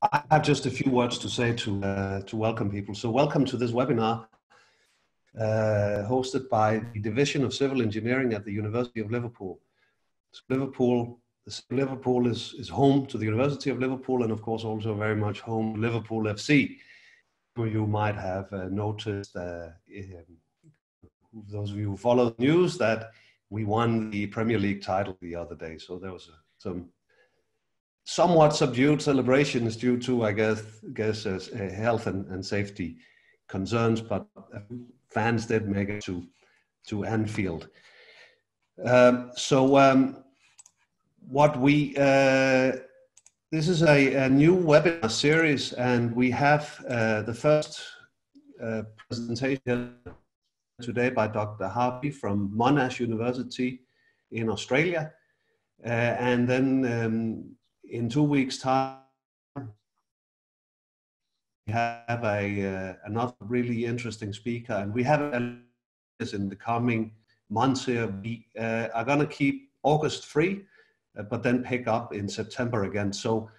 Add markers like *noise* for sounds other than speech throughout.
I have just a few words to say to, uh, to welcome people. So welcome to this webinar uh, hosted by the Division of Civil Engineering at the University of Liverpool. So Liverpool, Liverpool is, is home to the University of Liverpool and of course also very much home to Liverpool FC. You might have uh, noticed, uh, those of you who follow the news, that we won the Premier League title the other day. So there was a, some somewhat subdued celebrations due to, I guess, guess uh, health and, and safety concerns, but fans did make it to to Anfield. Um, so um, what we uh, this is a, a, new webinar series, and we have uh, the first uh, presentation today by Dr. Ha Bui from Monash University in Australia. Uh, and then um, in two weeks' time, we have a uh, another really interesting speaker, and we have this in the coming months here. We uh, are going to keep August free, uh, but then pick up in September again. So,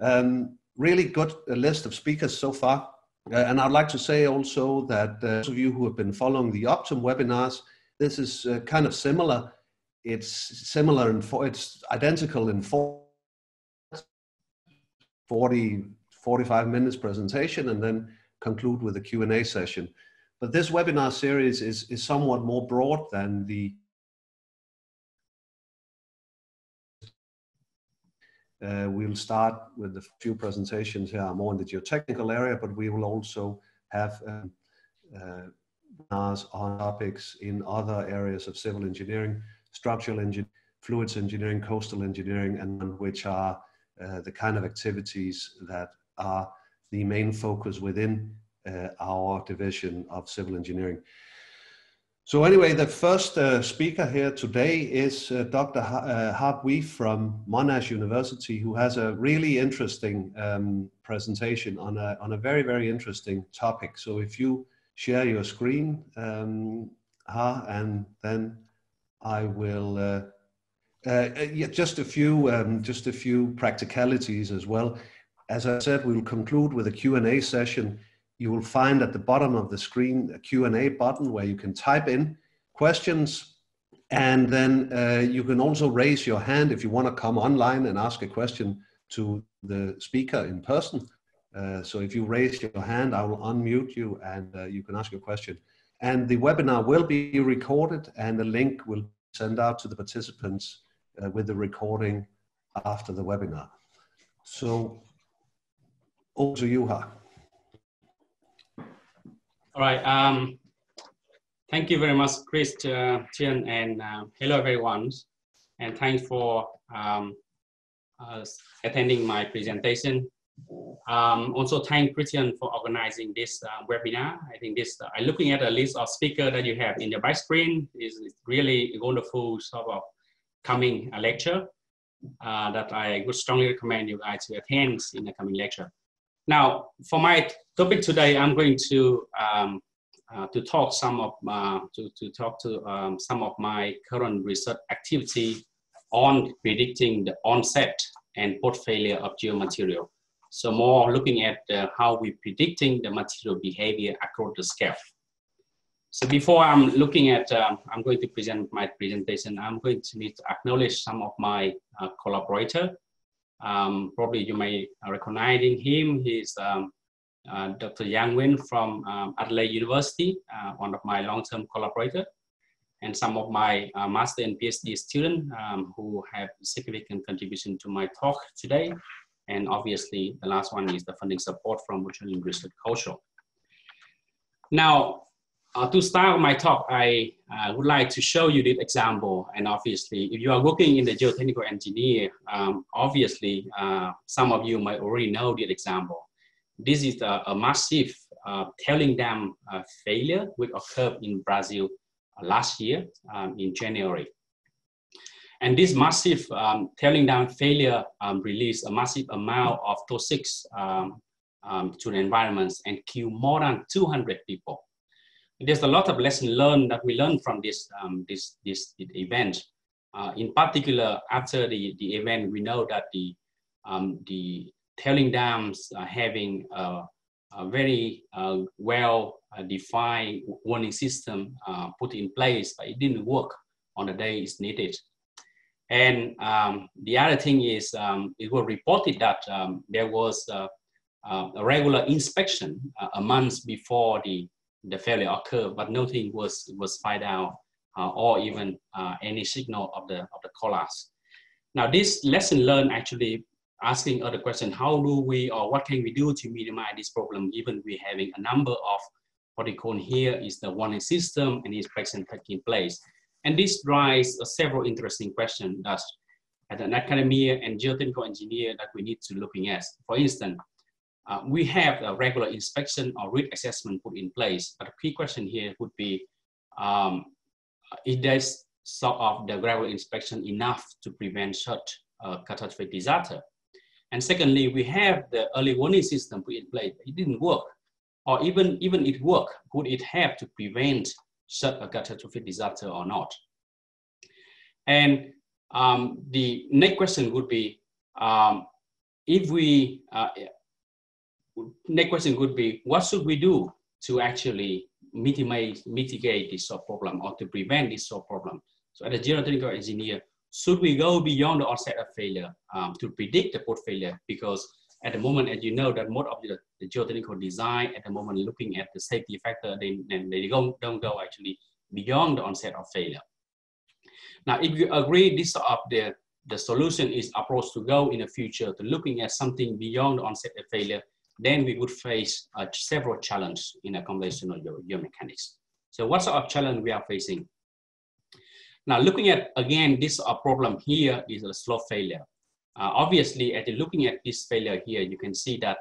um, really good list of speakers so far. Uh, and I'd like to say also that uh, those of you who have been following the Optum webinars, this is uh, kind of similar. It's similar and it's identical in four 40, 45 minutes presentation and then conclude with a Q&A session. But this webinar series is, is somewhat more broad than the Uh, we'll start with a few presentations here more in the geotechnical area, but we will also have um, uh, on topics in other areas of civil engineering, structural engineering, fluids engineering, coastal engineering, and which are uh, the kind of activities that are the main focus within uh, our division of civil engineering. So anyway, the first uh, speaker here today is uh, Dr. Ha- uh, from Monash University, who has a really interesting um, presentation on a, on a very, very interesting topic. So if you share your screen, um, Ha, and then I will uh, uh, yeah, just a few, um, just a few practicalities as well. As I said, we'll conclude with a Q&A session. You will find at the bottom of the screen a Q&A button where you can type in questions and then uh, you can also raise your hand if you want to come online and ask a question to the speaker in person. Uh, so if you raise your hand, I will unmute you and uh, you can ask your question. And the webinar will be recorded and the link will send out to the participants uh, with the recording after the webinar. So over to you, Ha. All right. Um, thank you very much, Christian, and uh, hello, everyone. And thanks for um, uh, attending my presentation. Um, also, thank Christian for organizing this uh, webinar. I think this, uh, looking at a list of speakers that you have in your back screen is really wonderful sort of coming a lecture uh, that I would strongly recommend you guys to attend in the coming lecture. Now, for my topic today, I'm going to um, uh, to talk some of uh, to, to talk to um, some of my current research activity on predicting the onset and failure of geomaterial. So more looking at uh, how we predicting the material behavior across the scale. So before I'm looking at, um, I'm going to present my presentation, I'm going to need to acknowledge some of my uh, collaborator. Um, probably you may recognize him. He's um, uh, Dr. Giang Nguyen from um, Adelaide University, uh, one of my long-term collaborator, and some of my uh, master and PhD students um, who have significant contribution to my talk today. And obviously, the last one is the funding support from Mutual Research Culture. Now, uh, to start my talk, I uh, would like to show you this example. And obviously, if you are working in the geotechnical engineer, um, obviously, uh, some of you might already know this example. This is a, a massive uh, tailing dam uh, failure which occurred in Brazil uh, last year um, in January. And this massive um, tailing dam failure um, released a massive amount of toxics um, um, to the environments and killed more than 200 people there's a lot of lesson learned that we learned from this um, this this event. Uh, in particular, after the, the event, we know that the um, the tailing dams are having a, a very uh, well defined warning system uh, put in place, but it didn't work on the day it's needed. And um, the other thing is um, it was reported that um, there was uh, a regular inspection uh, a month before the, the failure occurred, but nothing was, was found out uh, or even uh, any signal of the, of the collapse. Now this lesson learned actually asking other question, how do we or what can we do to minimize this problem given we having a number of what we call here is the warning system and inspection taking place. And this drives several interesting questions that as an academia and geotechnical engineer that we need to looking at. For instance, uh, we have a regular inspection or risk assessment put in place, but the key question here would be, um, is there sort of the gravel inspection enough to prevent such a catastrophic disaster? And secondly, we have the early warning system put in place. It didn't work. Or even, even it worked, would it help to prevent such a catastrophic disaster or not? And um, the next question would be, um, if we, uh, next question would be, what should we do to actually mitigate, mitigate this sort of problem or to prevent this sort of problem? So as a geotechnical engineer, should we go beyond the onset of failure um, to predict the post failure? Because at the moment, as you know, that most of the, the geotechnical design at the moment looking at the safety factor, they, they don't, don't go actually beyond the onset of failure. Now, if you agree this of the, the solution is approach to go in the future to looking at something beyond the onset of failure, then we would face uh, several challenges in a conventional geomechanics. So what sort of challenge we are facing? Now, looking at, again, this uh, problem here is a slope failure. Uh, obviously, at looking at this failure here, you can see that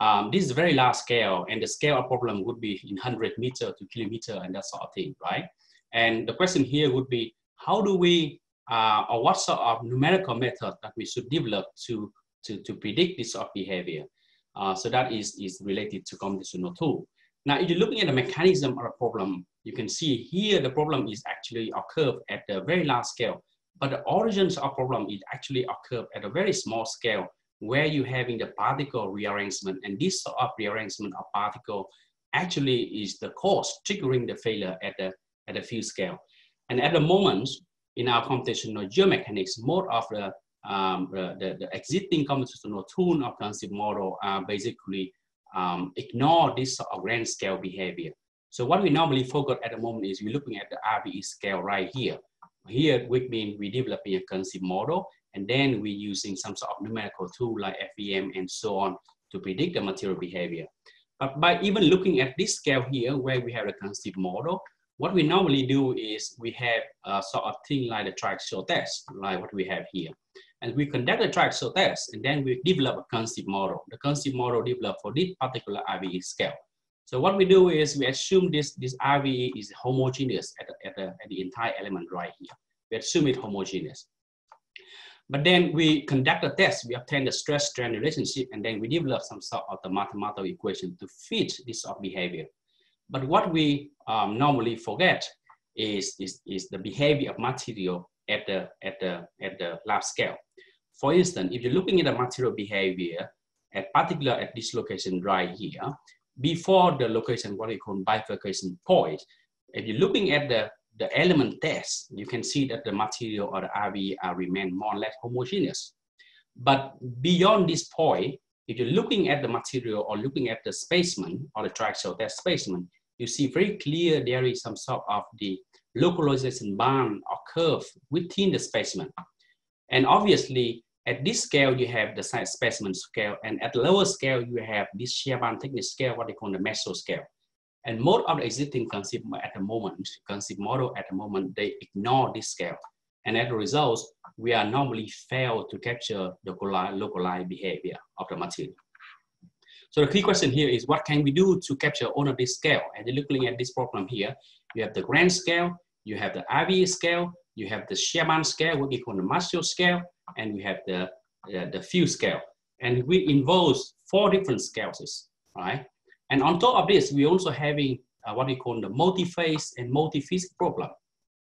um, this is very large scale and the scale of problem would be in 100 meter to kilometer and that sort of thing, right? And the question here would be, how do we, uh, or what sort of numerical method that we should develop to, to, to predict this sort of behavior? Uh, so that is, is related to computational tool. Now, if you're looking at the mechanism of the problem, you can see here the problem is actually occurred at a very large scale. But the origins of problem is actually occur at a very small scale where you're having the particle rearrangement and this sort of rearrangement of particle actually is the cause triggering the failure at the, at the field scale. And at the moment, in our computational geomechanics, most of the, um, the, the, existing computational tool of concept model are basically um, ignore this sort of grain scale behavior. So what we normally focus at the moment is we're looking at the RVE scale right here. Here, we mean we developing a concept model, and then we're using some sort of numerical tool like FEM and so on to predict the material behavior. But by even looking at this scale here, where we have a concept model, what we normally do is we have a sort of thing like the triaxial test, like what we have here. And we conduct a triaxial test, and then we develop a concept model. The concept model developed for this particular RVE scale. So what we do is we assume this, this RVE is homogeneous at, the, at, the, at the entire element right here. We assume it homogeneous. But then we conduct a test, we obtain the stress strain relationship, and then we develop some sort of the mathematical equation to fit this sort of behavior. But what we um, normally forget is, is, is the behavior of material at the, at, the, at the lab scale. For instance, if you're looking at the material behavior, at particular at this location right here, before the location, what we call bifurcation point, if you're looking at the, the element test, you can see that the material or the RV are remain more or less homogeneous. But beyond this point, if you're looking at the material or looking at the spaceman or the triaxial test spaceman, you see very clear there is some sort of the localization band or curve within the specimen. And obviously, at this scale, you have the specimen scale, and at lower scale, you have this shear band thickness scale, what they call the meso scale. And most of the existing concept at the moment, concept model at the moment, they ignore this scale. And as a result, we are normally fail to capture the localized behavior of the material. So the key question here is what can we do to capture all of this scale? And looking at this problem here, you have the grain scale, you have the RVE scale, you have the shear band scale, what we call the Marshall scale, and we have the, uh, the field scale. And we involve four different scales, right? And on top of this, we're also having uh, what we call the multi-phase and multi-physics problem.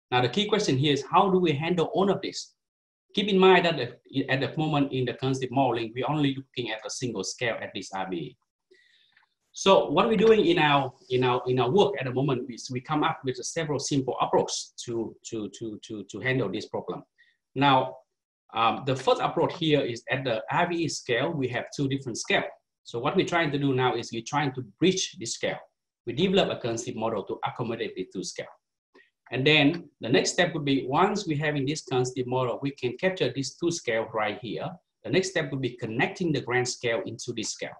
Now, the key question here is how do we handle all of this? Keep in mind that at the moment in the concept modeling, we're only looking at a single scale at this RVE. So what we're doing in our in our in our work at the moment is we come up with several simple approaches to to to to to handle this problem. Now, um, the first approach here is at the RVE scale, we have two different scales. So what we're trying to do now is we're trying to bridge this scale. We develop a concept model to accommodate the two scale. And then the next step would be once we have in this concept model, we can capture these two scale right here. The next step would be connecting the grain scale into this scale.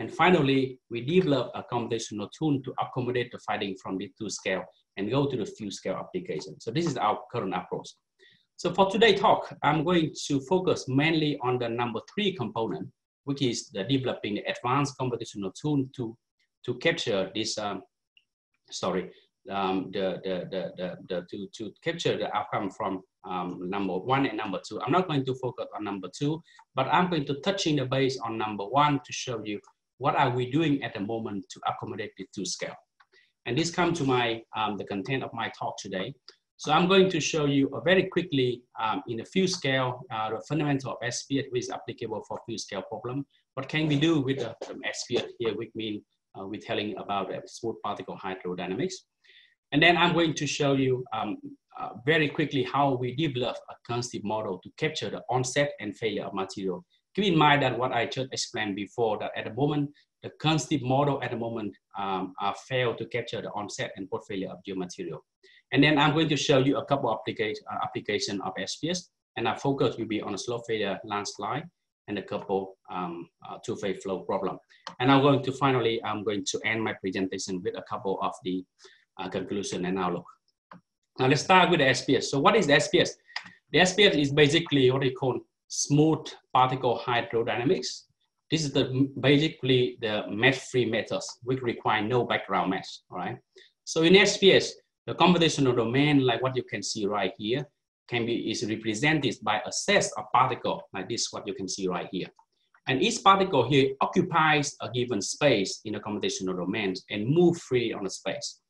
And finally, we develop a computational tool to accommodate the finding from the two scale and go to the few scale application. So this is our current approach. So for today's talk, I'm going to focus mainly on the number three component, which is the developing the advanced computational tool to, to capture this, um, sorry, um, the, the, the, the, the, to, to capture the outcome from um, number one and number two. I'm not going to focus on number two, but I'm going to touch in the base on number one to show you what are we doing at the moment to accommodate the two scale. And this comes to my, um, the content of my talk today. So I'm going to show you uh, very quickly um, in a few scale, uh, the fundamental of which is applicable for few scale problem. What can we do with the, the SPH here, which mean uh, we're telling about the smooth particle hydrodynamics. And then I'm going to show you um, uh, very quickly how we develop a concept model to capture the onset and failure of material. Keep in mind that what I just explained before, that at the moment, the concept model at the moment um, failed to capture the onset and failure of geomaterial. And then I'm going to show you a couple of application, uh, application of SPH, and our focus will be on a slope failure landslide and a couple um, uh, two-phase flow problem. And I'm going to finally, I'm going to end my presentation with a couple of the uh, conclusion and outlook. Now let's start with the SPH. So what is the SPH? The SPH is basically what we call smooth particle hydrodynamics. This is the basically the mesh-free methods which require no background mesh, right? So in SPH, the computational domain, like what you can see right here, can be is represented by a set of particle, like this, what you can see right here. And each particle here occupies a given space in the computational domain and move freely on the space.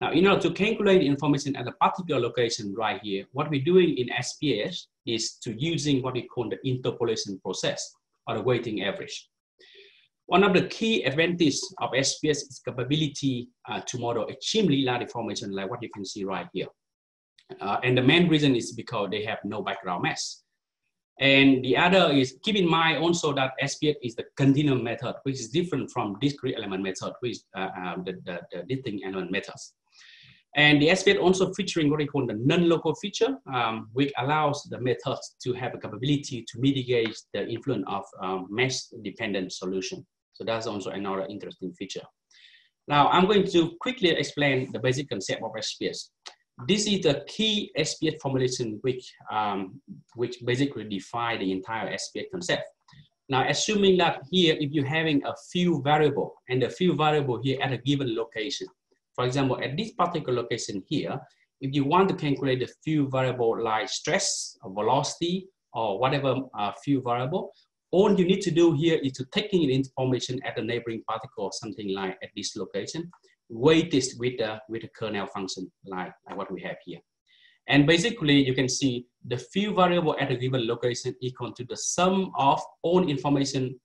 Now, in order to calculate information at a particular location right here, what we're doing in SPH is to using what we call the interpolation process or the weighting average. One of the key advantages of SPH is capability uh, to model extremely large information like what you can see right here. Uh, and the main reason is because they have no background mass. And the other is keep in mind also that SPH is the continuum method, which is different from discrete element method, which uh, uh, the, the, the distinct element methods. And the SPH also featuring what we call the non-local feature, um, which allows the method to have a capability to mitigate the influence of um, mesh-dependent solution. So that's also another interesting feature. Now I'm going to quickly explain the basic concept of SPH. This is the key SPH formulation which, um, which basically define the entire SPH concept. Now, assuming that here, if you're having a few variable and a few variable here at a given location, for example, at this particular location here, if you want to calculate the few variable like stress or velocity or whatever uh, few variable, all you need to do here is to take in information at the neighboring particle, or something like at this location, weight this with the, with the kernel function like, like what we have here. And basically, you can see the few variable at a given location equal to the sum of all information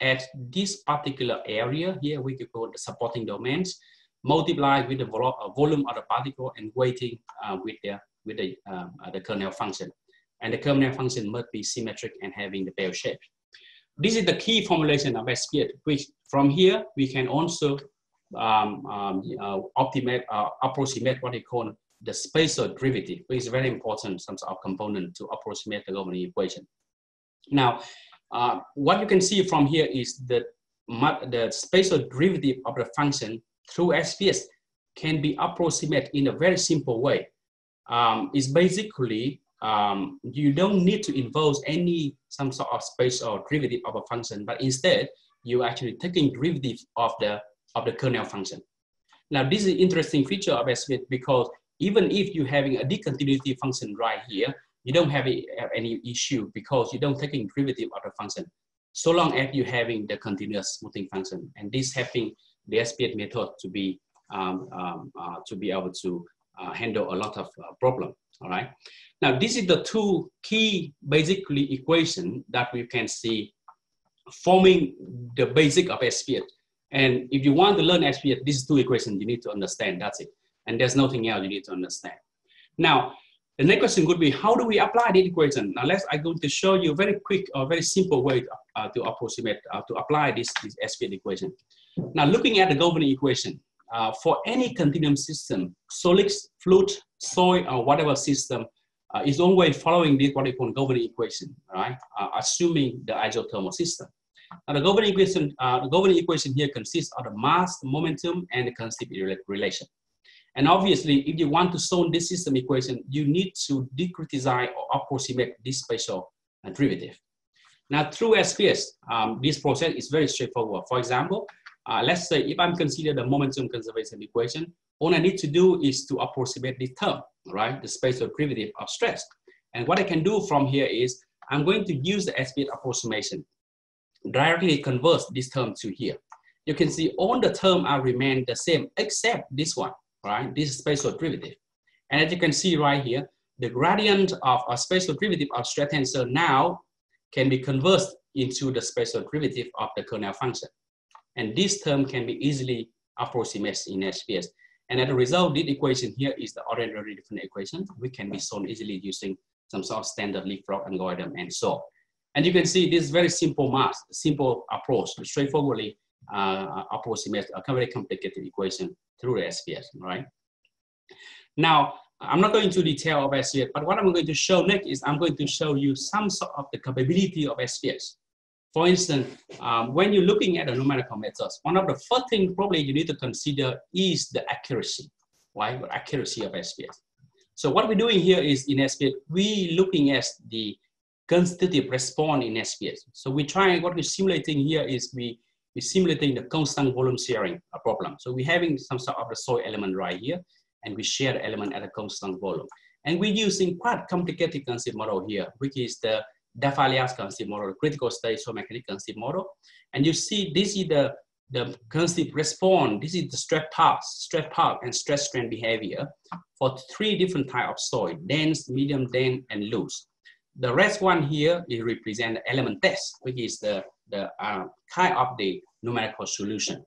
at this particular area here, we could call the supporting domains, multiply with the uh, volume of the particle and weighting uh, with the with the um, uh, the kernel function. And the kernel function must be symmetric and having the bell shape. This is the key formulation of SPH, which from here we can also um, um, uh, optimate, uh, approximate what we call the spatial derivative, which is very important in terms of component to approximate the governing equation. Now, uh, what you can see from here is that the spatial derivative of the function through SPH can be approximated in a very simple way. Um, it's basically, um, you don't need to involve any some sort of spatial derivative of a function, but instead you actually taking derivative of the, of the kernel function. Now this is an interesting feature of SPH because even if you're having a discontinuity function right here, you don't have a, any issue because you don't taking derivative of the function so long as you're having the continuous smoothing function. And this helping the SPH method to be um, um, uh, to be able to uh, handle a lot of uh, problem, all right? Now, this is the two key basically equation that we can see forming the basic of SPH. And if you want to learn SPH, these two equations you need to understand, that's it. And there's nothing else you need to understand. Now, the next question would be, how do we apply the equation? Now, let's, I'm going to show you a very quick or very simple way to, uh, to approximate, uh, to apply this, this SPH equation. Now, looking at the governing equation, uh, for any continuum system, solids, fluid, soil, or whatever system, uh, is always following this what we call governing equation, right? Uh, assuming the isothermal system. Now, the governing equation, uh, the governing equation here consists of the mass, momentum, and the constitutive relation. And obviously, if you want to solve this system equation, you need to discretize or approximate this spatial derivative. Now, through SPH, um, this process is very straightforward. For example, uh, let's say if I'm considering the momentum conservation equation, all I need to do is to approximate this term, right? The spatial derivative of stress. And what I can do from here is I'm going to use the SPH approximation, directly convert this term to here. You can see all the terms are remain the same except this one, right? This spatial derivative. And as you can see right here, the gradient of a spatial derivative of stress tensor now can be converted into the spatial derivative of the kernel function. And this term can be easily approximated in SPH. And as a result, this equation here is the ordinary different equation. We can be solved easily using some sort of standard leapfrog algorithm and so. on. And you can see this very simple math, simple approach, straightforwardly uh, approximate a very complicated equation through the SPH, right? Now, I'm not going to detail of SPH, but what I'm going to show next is I'm going to show you some sort of the capability of SPH. For instance, um, when you're looking at the numerical methods, one of the first things probably you need to consider is the accuracy, right? The accuracy of SPH. So what we're doing here is in SPH, we looking at the constitutive response in SPH. So we try, what we're simulating here is we, we're simulating the constant volume sharing problem. So we're having some sort of the soil element right here, and we share the element at a constant volume. And we're using quite complicated concept model here, which is the Dafalias concept model, critical state soil mechanics concept model. And you see this is the, the concept response, this is the stress path, stress path and stress strain behavior for three different type of soil, dense, medium, dense, and loose. The rest one here is represent the element test, which is the, the uh, kind of the numerical solution.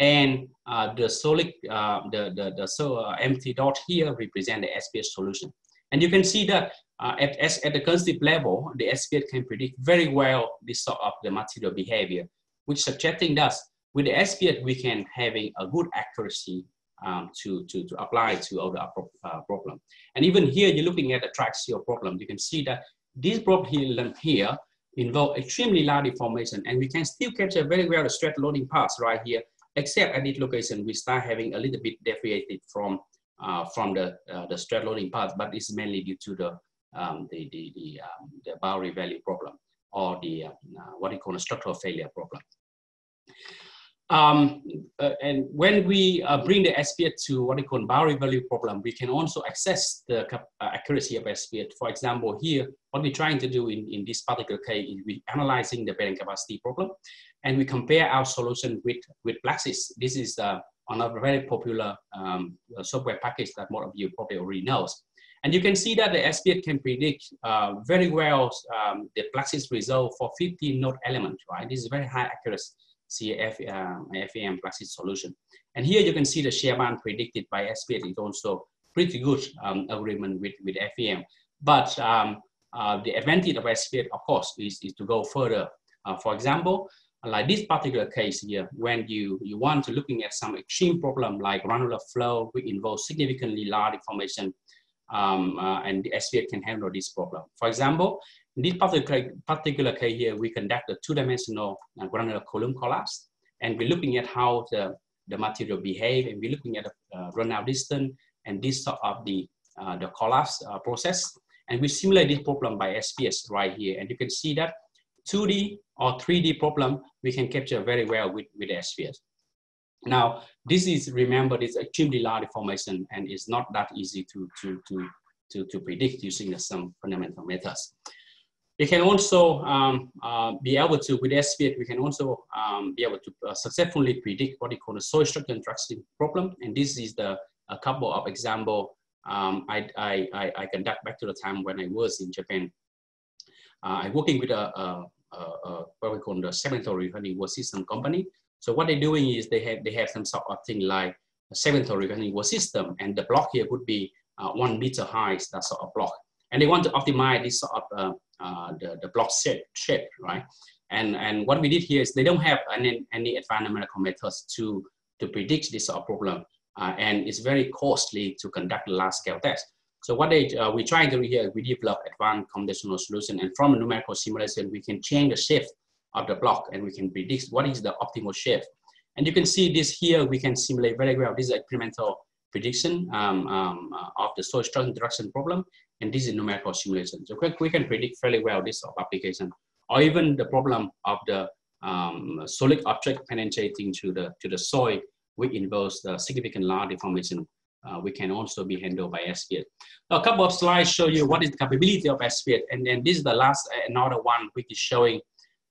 And uh, the solid, uh, the, the, the so, uh, empty dot here represent the SPH solution. And you can see that uh, at, at the concept level, the SPH can predict very well this sort of the material behavior, which suggesting that with the SPH, we can having a good accuracy um, to, to, to apply to the uh, problem. And even here, you're looking at the triaxial problem, you can see that this problem here involve extremely large deformation, and we can still capture very well the stress loading paths right here, except at this location, we start having a little bit deviated from from the uh, the stress loading part, but it's mainly due to the um, the the the, um, the value problem or the uh, what you call a structural failure problem. Um, uh, and when we uh, bring the SPH to what we call boundary value problem, we can also access the uh, accuracy of SPH. For example, here, what we're trying to do in, in this particular case is we're analyzing the bearing capacity problem, and we compare our solution with, with Plaxis. This is uh, of the very popular um, software package that most of you probably already knows. And you can see that the SPH can predict uh, very well um, the Plaxis result for 15 node elements, right? This is very high accuracy CF, um, FEM Plaxis solution. And here you can see the shear band predicted by SPH is also pretty good um, agreement with, with FEM. But um, uh, the advantage of SPH, of course, is, is to go further. Uh, for example, like this particular case here, when you, you want to looking at some extreme problem like granular flow, which involves significantly large information, um, uh, and the SPH can handle this problem. For example, in this particular, particular case here, we conduct a two-dimensional uh, granular column collapse, and we're looking at how the, the material behave, and we're looking at the uh, runout distance, and this sort of the, uh, the collapse uh, process. And we simulate this problem by SPH right here, and you can see that 2D or 3D problem, we can capture very well with, with SPH. Now, this is, remember, this extremely large deformation, and it's not that easy to, to, to, to, to predict using some fundamental methods. We can also um, uh, be able to, with SPH, we can also um, be able to uh, successfully predict what we call the soil structure interaction problem. And this is the a couple of example um, I, I, I, I, conduct back to the time when I was in Japan. Uh, I'm working with a, a, what we call the cemetery running wall system company. So what they're doing is they have, they have some sort of thing like a cemetery running wall system, and the block here would be uh, one meter high, that sort of block. And they want to optimize this sort of uh, uh, the, the block shape, shape, right? And, and what we did here is they don't have any, any advanced numerical methods to, to predict this sort of problem. Uh, and it's very costly to conduct large scale test. So what they, uh, we try to do here, we develop advanced computational solution and from a numerical simulation, we can change the shape of the block and we can predict what is the optimal shape. And you can see this here, we can simulate very well. This is experimental prediction um, um, uh, of the soil structure interaction problem. And this is a numerical simulation. So we can predict fairly well this application or even the problem of the um, solid object penetrating to the, to the soil, which involves the significant large deformation, uh, we can also be handled by SPH. A couple of slides show you what is the capability of SPH, and then this is the last, uh, another one which is showing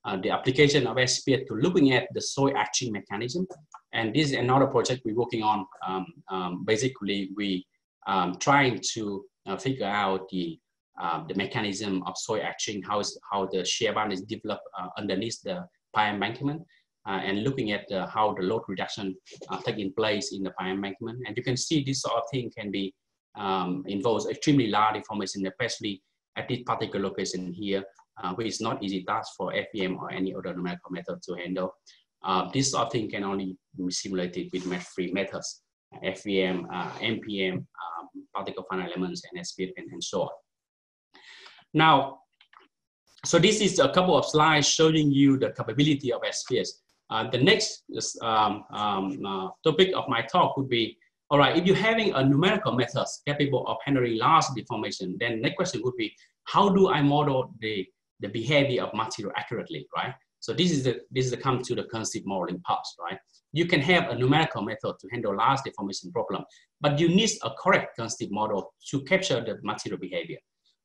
uh, the application of SPH to looking at the soil arching mechanism. And this is another project we're working on. Um, um, basically, we um, trying to uh, figure out the um, the mechanism of soil arching, how, is, how the shear band is developed uh, underneath the pile embankment, and looking at uh, how the load reduction uh, taking place in the embankment. And you can see this sort of thing can be um, involves extremely large deformation, especially at this particular location here, uh, which is not easy task for FEM or any other numerical method to handle. Uh, this sort of thing can only be simulated with mesh-free methods, FEM, uh, MPM, um, particle finite elements, and SPH, and, and so on. Now, so this is a couple of slides showing you the capability of SPH. Uh, the next um, um, uh, topic of my talk would be, all right, if you're having a numerical method capable of handling large deformation, then the next question would be, how do I model the, the behavior of material accurately, right? So this is the this is the come to the concept modeling part, right? You can have a numerical method to handle large deformation problem, but you need a correct concept model to capture the material behavior.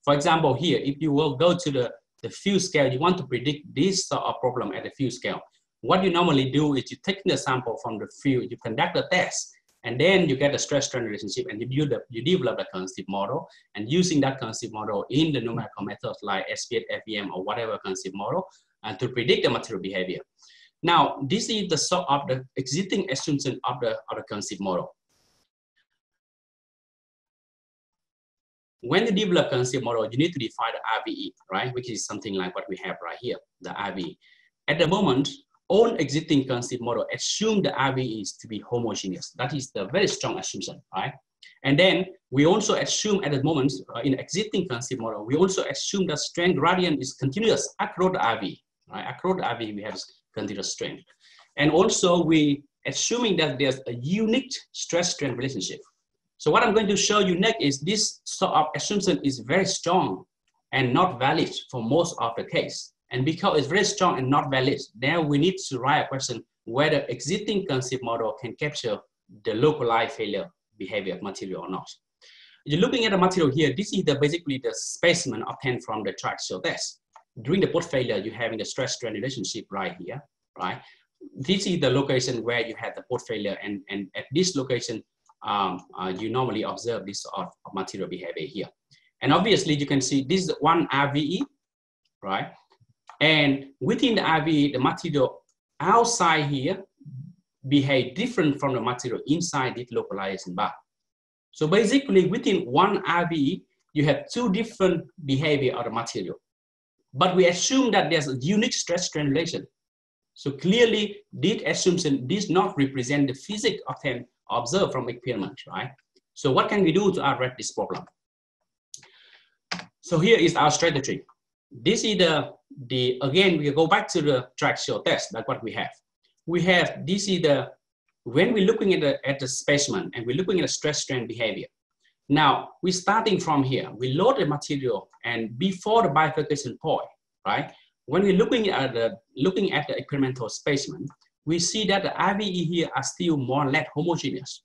For example, here, if you will go to the, the field scale, you want to predict this sort of problem at the field scale. What you normally do is you take the sample from the field, you conduct the test, and then you get a stress strain relationship and you, the, you develop a concept model. And using that concept model in the numerical methods like SPH, FEM, or whatever concept model, and to predict the material behavior. Now, this is the sort of the existing assumption of the, of the concept model. when you develop concept model, you need to define the RVE, right? Which is something like what we have right here, the RVE. At the moment, all existing concept model assume the RVE is to be homogeneous. That is the very strong assumption, right? And then we also assume at the moment uh, in existing concept model, we also assume that strain gradient is continuous across the RVE, right? Across the RVE, we have continuous strain. And also we assuming that there's a unique stress strain relationship, so what I'm going to show you next is this sort of assumption is very strong and not valid for most of the case. And because it's very strong and not valid, then we need to write a question whether existing concept model can capture the localized failure behavior of material or not. You're looking at the material here, this is the, basically the specimen obtained from the triaxial test. During the post failure, you're having the stress strain relationship right here, right? This is the location where you had the post failure and, and at this location, um, uh, you normally observe this sort of material behavior here. And obviously you can see this is one RVE, right? And within the RVE, the material outside here behave different from the material inside this localization bar. So basically within one RVE, you have two different behavior of the material. But we assume that there's a unique stress strain relation. So clearly, this assumption does not represent the physics of obtained observed from experiment, right? So what can we do to address this problem? So here is our strategy. This is the, the again, we go back to the triaxial test, like what we have. We have, this is the, when we're looking at the, at the specimen and we're looking at the stress strain behavior. Now, we're starting from here. We load the material and before the bifurcation point, right? When we're looking at the, looking at the experimental specimen, we see that the RVE here are still more or less homogeneous.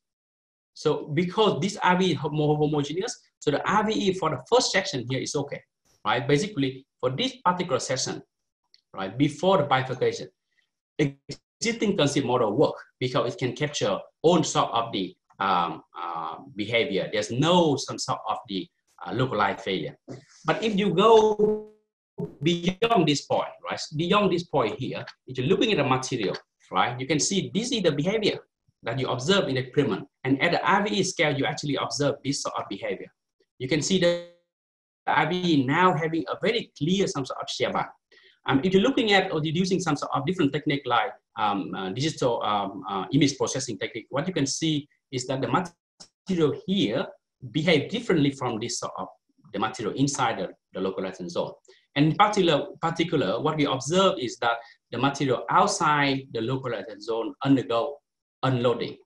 So because this RVE is more homogeneous, so the RVE for the first section here is okay, right? Basically, for this particular session, right, before the bifurcation, existing concept model work because it can capture all sort of the um, uh, behavior. There's no some sort of the uh, localized failure. But if you go beyond this point, right, beyond this point here, if you're looking at the material, right, you can see this is the behavior that you observe in the experiment. And at the RVE scale, you actually observe this sort of behavior. You can see the RVE now having a very clear some sort of shear band. Um, if you're looking at or using some sort of different technique like um, uh, digital um, uh, image processing technique, what you can see is that the material here behave differently from this sort of the material inside the, the zone. And in particular, particular, what we observe is that the material outside the localization zone undergo unloading,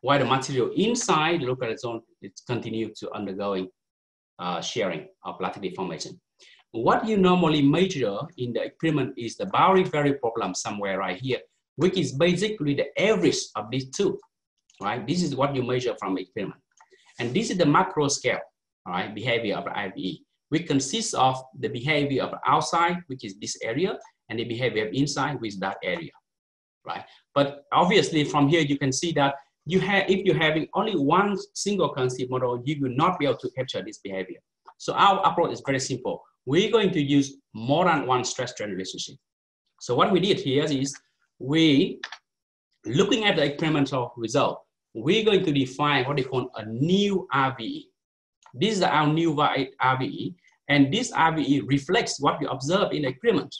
while the material inside the localization zone is continue to undergoing uh, shearing of lattice deformation. What you normally measure in the experiment is the boundary value problem somewhere right here, which is basically the average of these two, right? This is what you measure from experiment. And this is the macro scale, right, behavior of RVE, which consists of the behavior of outside, which is this area, and the behavior of inside, which is that area, right? But obviously from here, you can see that you have, if you're having only one single concept model, you will not be able to capture this behavior. So our approach is very simple. We're going to use more than one stress strain relationship. So what we did here is we, looking at the experimental result, we're going to define what they call a new RVE. This is our new RVE, and this RVE reflects what we observe in the experiment.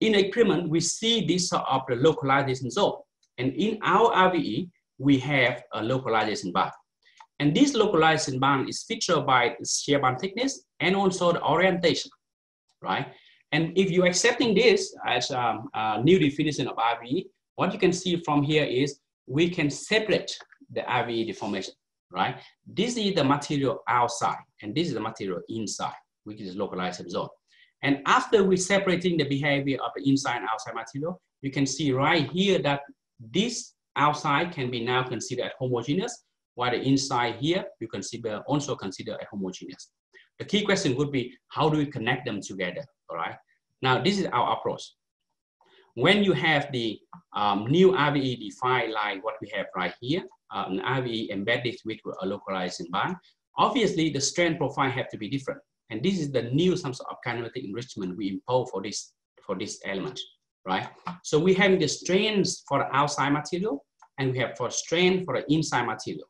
In the experiment, we see this sort of the localization zone. And in our RVE, we have a localization band. And this localization band is featured by the shear band thickness and also the orientation, right? And if you're accepting this as a, a new definition of RVE, what you can see from here is we can separate the RVE deformation, right? This is the material outside, and this is the material inside, which is localized zone. And after we separating the behavior of the inside and outside material, you can see right here that this outside can be now considered homogeneous, while the inside here, you consider also consider a homogeneous. The key question would be, how do we connect them together, all right? Now, this is our approach. When you have the um, new RVE defined like what we have right here, uh, an RVE embedded with a localizing band, obviously the strain profile have to be different. And this is the new some sort of kinematic enrichment we impose for this, for this element right? So we have the strains for the outside material and we have for strain for the inside material.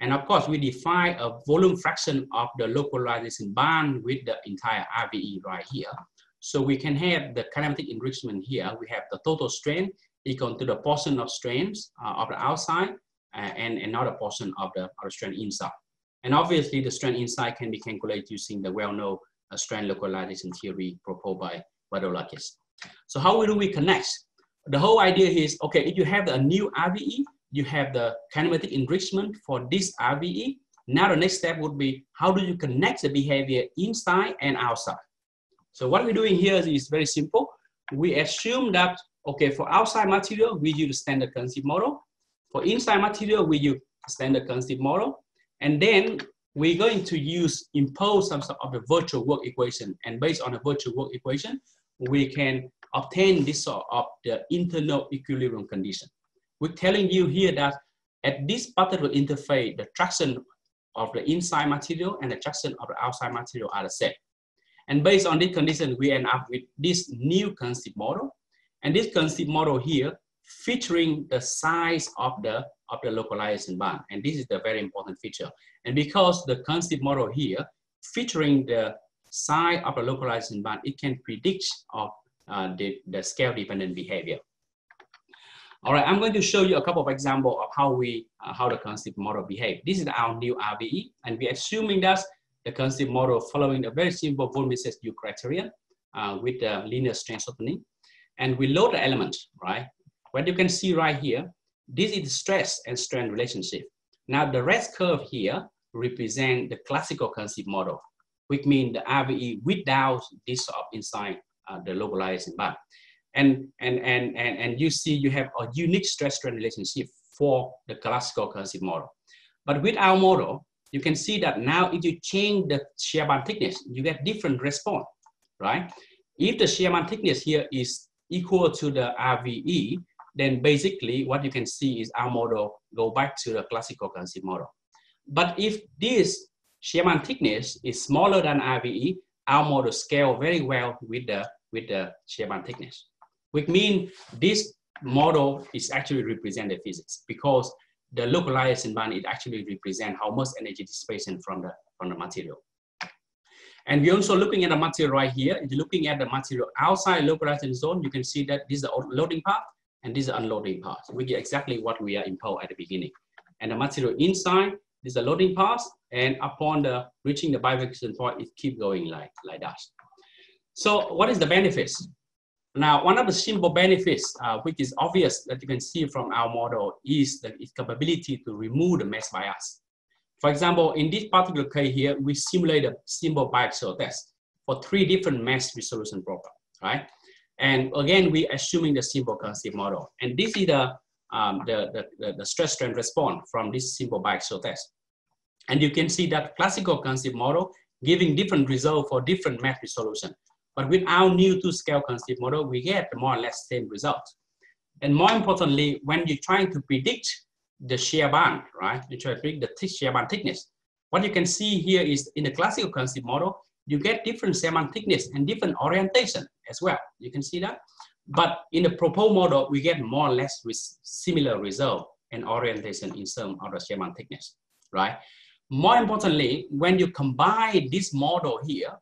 And of course, we define a volume fraction of the localization band with the entire RVE right here. So we can have the kinematic enrichment here. We have the total strain equal to the portion of strains uh, of the outside uh, and another portion of the, of the strain inside. And obviously the strain inside can be calculated using the well-known uh, strain localization theory proposed by Vardoulakis. So how do we connect? The whole idea is, okay, if you have a new RVE, you have the kinematic enrichment for this RVE. Now the next step would be, how do you connect the behavior inside and outside? So what we're doing here is very simple. We assume that, okay, for outside material, we use standard concept model. For inside material, we use standard concept model. And then we're going to use impose some sort of the virtual work equation. And based on the virtual work equation, we can obtain this sort of the internal equilibrium condition. We're telling you here that at this particular interface, the traction of the inside material and the traction of the outside material are the same. And based on this condition, we end up with this new concept model. And this concept model here featuring the size of the, of the localization band. And this is the very important feature. And because the concept model here featuring the size of a localization band, it can predict of uh, the, the scale dependent behavior. All right, I'm going to show you a couple of examples of how we, uh, how the concept model behave. This is our new RVE, and we're assuming that the concept model following a very simple Von-Mises U criterion uh, with the linear strain shortening. And we load the element, right? What you can see right here, this is the stress and strain relationship. Now the red curve here represent the classical concept model which means the RVE without this of inside uh, the localizing band. And, and, and, and, and you see you have a unique stress-strain relationship for the classical concept model. But with our model, you can see that now if you change the shear band thickness, you get different response, right? If the shear band thickness here is equal to the RVE, then basically what you can see is our model go back to the classical currency model. But if this shear band thickness is smaller than RVE, our model scale very well with the, with the shear band thickness, which means this model is actually represent the physics because the localization band it actually represent how much energy dissipation from the, from the material. And we're also looking at the material right here. If you're looking at the material outside localization zone, you can see that this is the loading part and this is the unloading part. We get exactly what we are imposed at the beginning. And the material inside is the loading pass, and upon the reaching the bifurcation point, it keep going like, like that. So what is the benefits? Now, one of the simple benefits, uh, which is obvious that you can see from our model, is the its capability to remove the mesh bias. For example, in this particular case here, we simulate a simple biaxial test for three different mesh resolution problems, right? And again, we assuming the simple currency model. And this is the, um, the, the, the, stress strain response from this simple biaxial test. And you can see that classical currency model giving different result for different mesh resolution. But with our new two-scale currency model, we get more or less same result. And more importantly, when you're trying to predict the shear band, right? You try to predict the shear band thickness. What you can see here is in the classical currency model, you get different shear band thickness and different orientation as well. You can see that. But in the proposed model, we get more or less with similar result and orientation in terms of the shear thickness, right? More importantly, when you combine this model here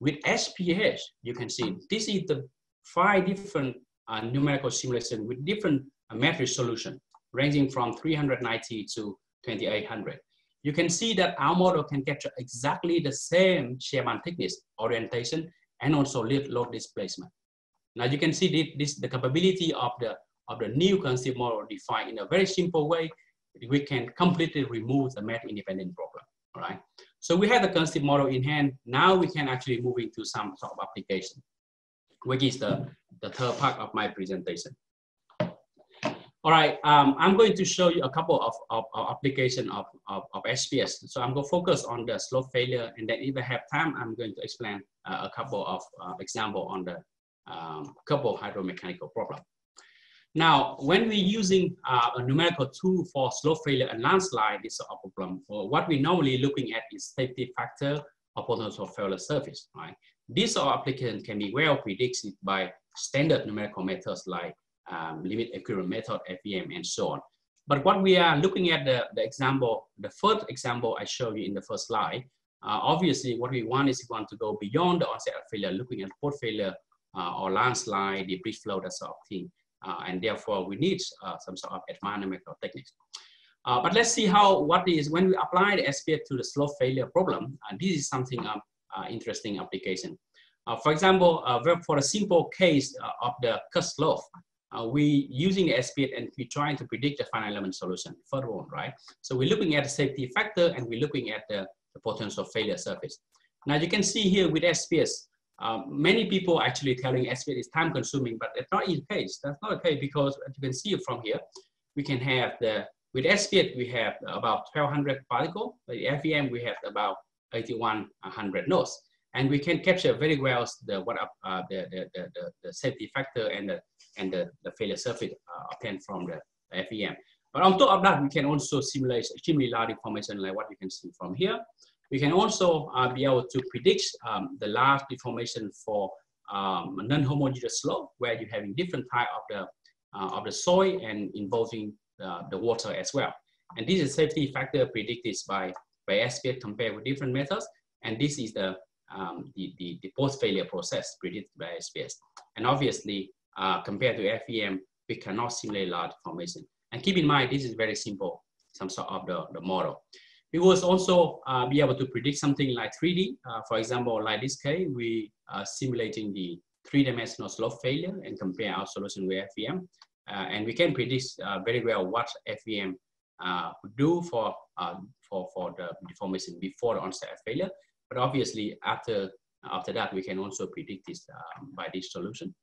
with SPH, you can see this is the five different uh, numerical simulation with different uh, mesh resolution ranging from 390 to 2800. You can see that our model can capture exactly the same shear band thickness, orientation, and also load displacement. Now you can see this, the capability of the, of the new concept model defined in a very simple way. We can completely remove the mesh independent problem, all right? So we have the concept model in hand. Now we can actually move into some sort of application, which is the, the third part of my presentation. All right, um, I'm going to show you a couple of, of, of application of, of, of, SPH. So I'm going to focus on the slope failure, and then if I have time, I'm going to explain uh, a couple of uh, example on the um, couple hydromechanical problem. Now, when we're using uh, a numerical tool for slope failure and landslide, this is a problem. Well, what we're normally looking at is safety factor of potential failure surface, right? This application can be well predicted by standard numerical methods like um, limit equilibrium method, FEM, and so on. But what we are looking at the, the example, the first example I showed you in the first slide, uh, obviously what we want is we want to go beyond the onset of failure, looking at post failure or landslide, debris flow, that sort of thing. Uh, and therefore we need uh, some sort of advanced numerical techniques. Uh, but let's see how, what is, when we apply the SPH to the slope failure problem, this is something interesting application. for example, for a simple case of the cut slope, uh, we using the SPH and we're trying to predict the finite element solution further on, right? So we're looking at the safety factor and we're looking at the, the potential failure surface. Now you can see here with SPH, um, many people actually telling SPH is time consuming, but it's not the case. That's not okay because as you can see from here, we can have the, with SPH we have about 1200 particle, with FEM we have about 8100 nodes and we can capture very well the what uh, the, the, the, the, safety factor and the and the, the failure surface uh, obtained from the FEM. But on top of that, we can also simulate extremely large deformation like what you can see from here. We can also uh, be able to predict um, the large deformation for um, non-homogeneous slope, where you're having different type of the uh, of the soil and involving uh, the water as well. And this is safety factor predicted by by SPH compared with different methods. And this is the um, the, the, the post-failure process predicted by SPH. And obviously, uh, compared to FEM, we cannot simulate large formation. And keep in mind, this is very simple, some sort of the, the model. We will also uh, be able to predict something like 3D. Uh, for example, like this case, we are simulating the three-dimensional slope failure and compare our solution with FEM. Uh, and we can predict uh, very well what FEM uh, would do for, for, for the deformation before the onset of failure. But obviously, after, after that, we can also predict this by this solution.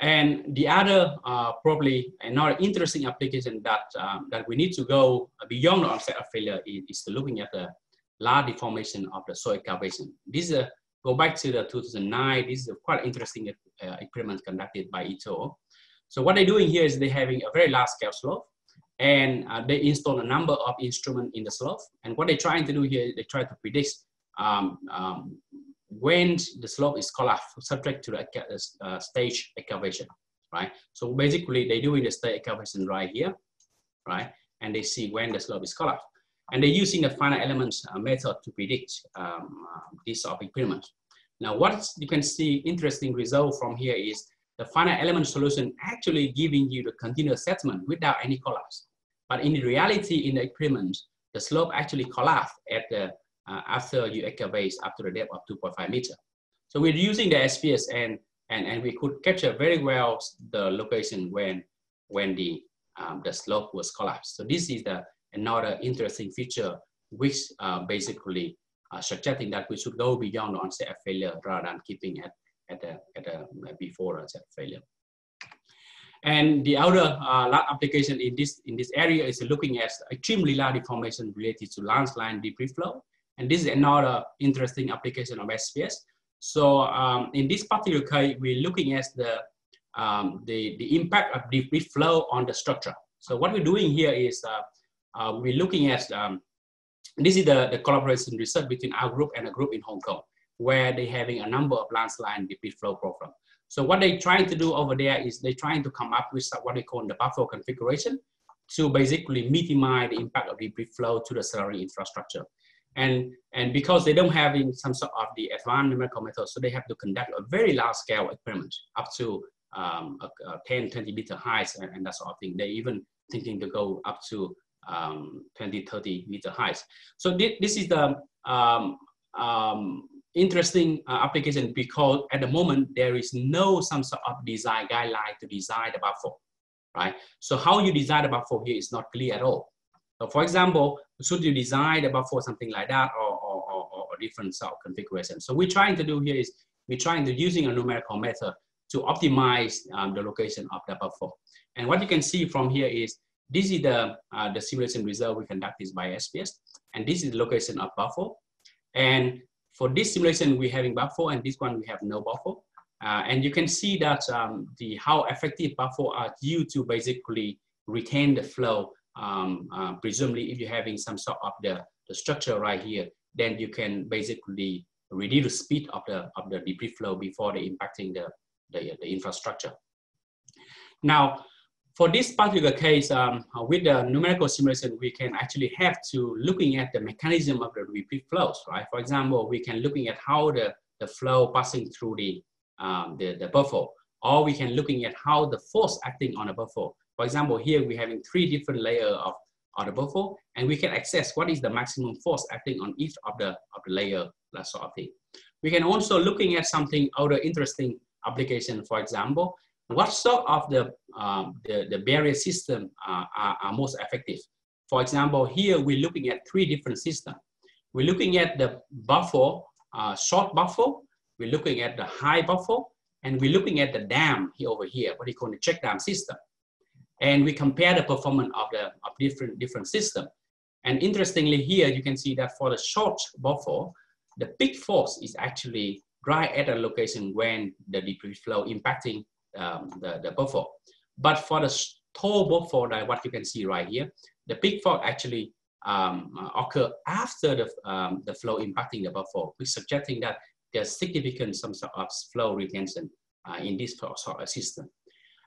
And the other uh, probably another interesting application that, um, that we need to go beyond the onset of failure is, is looking at the large deformation of the soil excavation. This is a, go back to the 2009, this is a quite interesting uh, experiment conducted by Ito. So what they're doing here is they're having a very large scale slope and uh, they install a number of instruments in the slope. And what they're trying to do here, they try to predict um, um, when the slope is collapsed subject to the uh, stage excavation, right? So basically they're doing the stage excavation right here, right? And they see when the slope is collapsed. And they're using the finite elements uh, method to predict um, uh, this sort of experiment. Now, what you can see interesting result from here is the finite element solution actually giving you the continuous settlement without any collapse. But in reality, in the experiment, the slope actually collapsed at the, uh, after you excavate up to the depth of 2.5 meter. So we're using the SPH and, and, and we could capture very well the location when, when the, um, the slope was collapsed. So this is the, another interesting feature which uh, basically uh, suggesting that we should go beyond the onset failure rather than keeping at, at, a, at a before onset failure. And the other uh, application in this, in this area is looking at extremely large deformation related to landslide debris flow. And this is another interesting application of SPH. So um, in this particular case, we're looking at the, um, the, the impact of debris flow on the structure. So what we're doing here is uh, uh, we're looking at um, this is the, the collaboration research between our group and a group in Hong Kong, where they're having a number of landslide debris flow problem. So what they're trying to do over there is they're trying to come up with what they call the buffer configuration to basically minimize the impact of debris flow to the surrounding infrastructure. And, and because they don't have in some sort of the advanced numerical method, so they have to conduct a very large scale experiment up to um, a, a 10, 20 meter heights and, and that sort of thing. They're even thinking to go up to um, 20, 30 meter heights. So th this is the um, um, interesting uh, application because at the moment there is no some sort of design guideline to design the buffer, right? So how you design the buffer here is not clear at all. So for example, should you design the buffer something like that or, or, or, or different sort of configuration? So we're trying to do here is we're trying to using a numerical method to optimize um, the location of the buffer. And what you can see from here is this is the, uh, the simulation result we conducted by SPH, and this is the location of buffer. And for this simulation, we're having buffer, and this one we have no buffer. Uh, and you can see that um, the how effective buffer are due to basically retain the flow. Um, uh, presumably, if you're having some sort of the, the structure right here, then you can basically reduce the speed of the of the debris flow before they impacting the, the, the infrastructure. Now, for this particular case, um, uh, with the numerical simulation, we can actually have to looking at the mechanism of the debris flows, right? For example, we can looking at how the, the flow passing through the, um, the, the buffer, or we can looking at how the force acting on a buffer. For example, here we're having three different layers of, of the buffer, and we can access what is the maximum force acting on each of the, of the layer, that sort of thing. We can also looking at something other interesting application, for example, what sort of the, um, the, the, barrier system uh, are, are, most effective? For example, here we're looking at three different systems. We're looking at the buffer, uh, short buffer, we're looking at the high buffer, and we're looking at the dam here over here, what we call the check dam system. And we compare the performance of the of different, different system. And interestingly here, you can see that for the short buffer, the peak force is actually right at a location when the debris flow impacting um, the, the buffer. But for the tall buffer, like what you can see right here, the peak force actually um, occur after the, um, the flow impacting the buffer, which suggesting that there's significant some sort of flow retention uh, in this sort of system.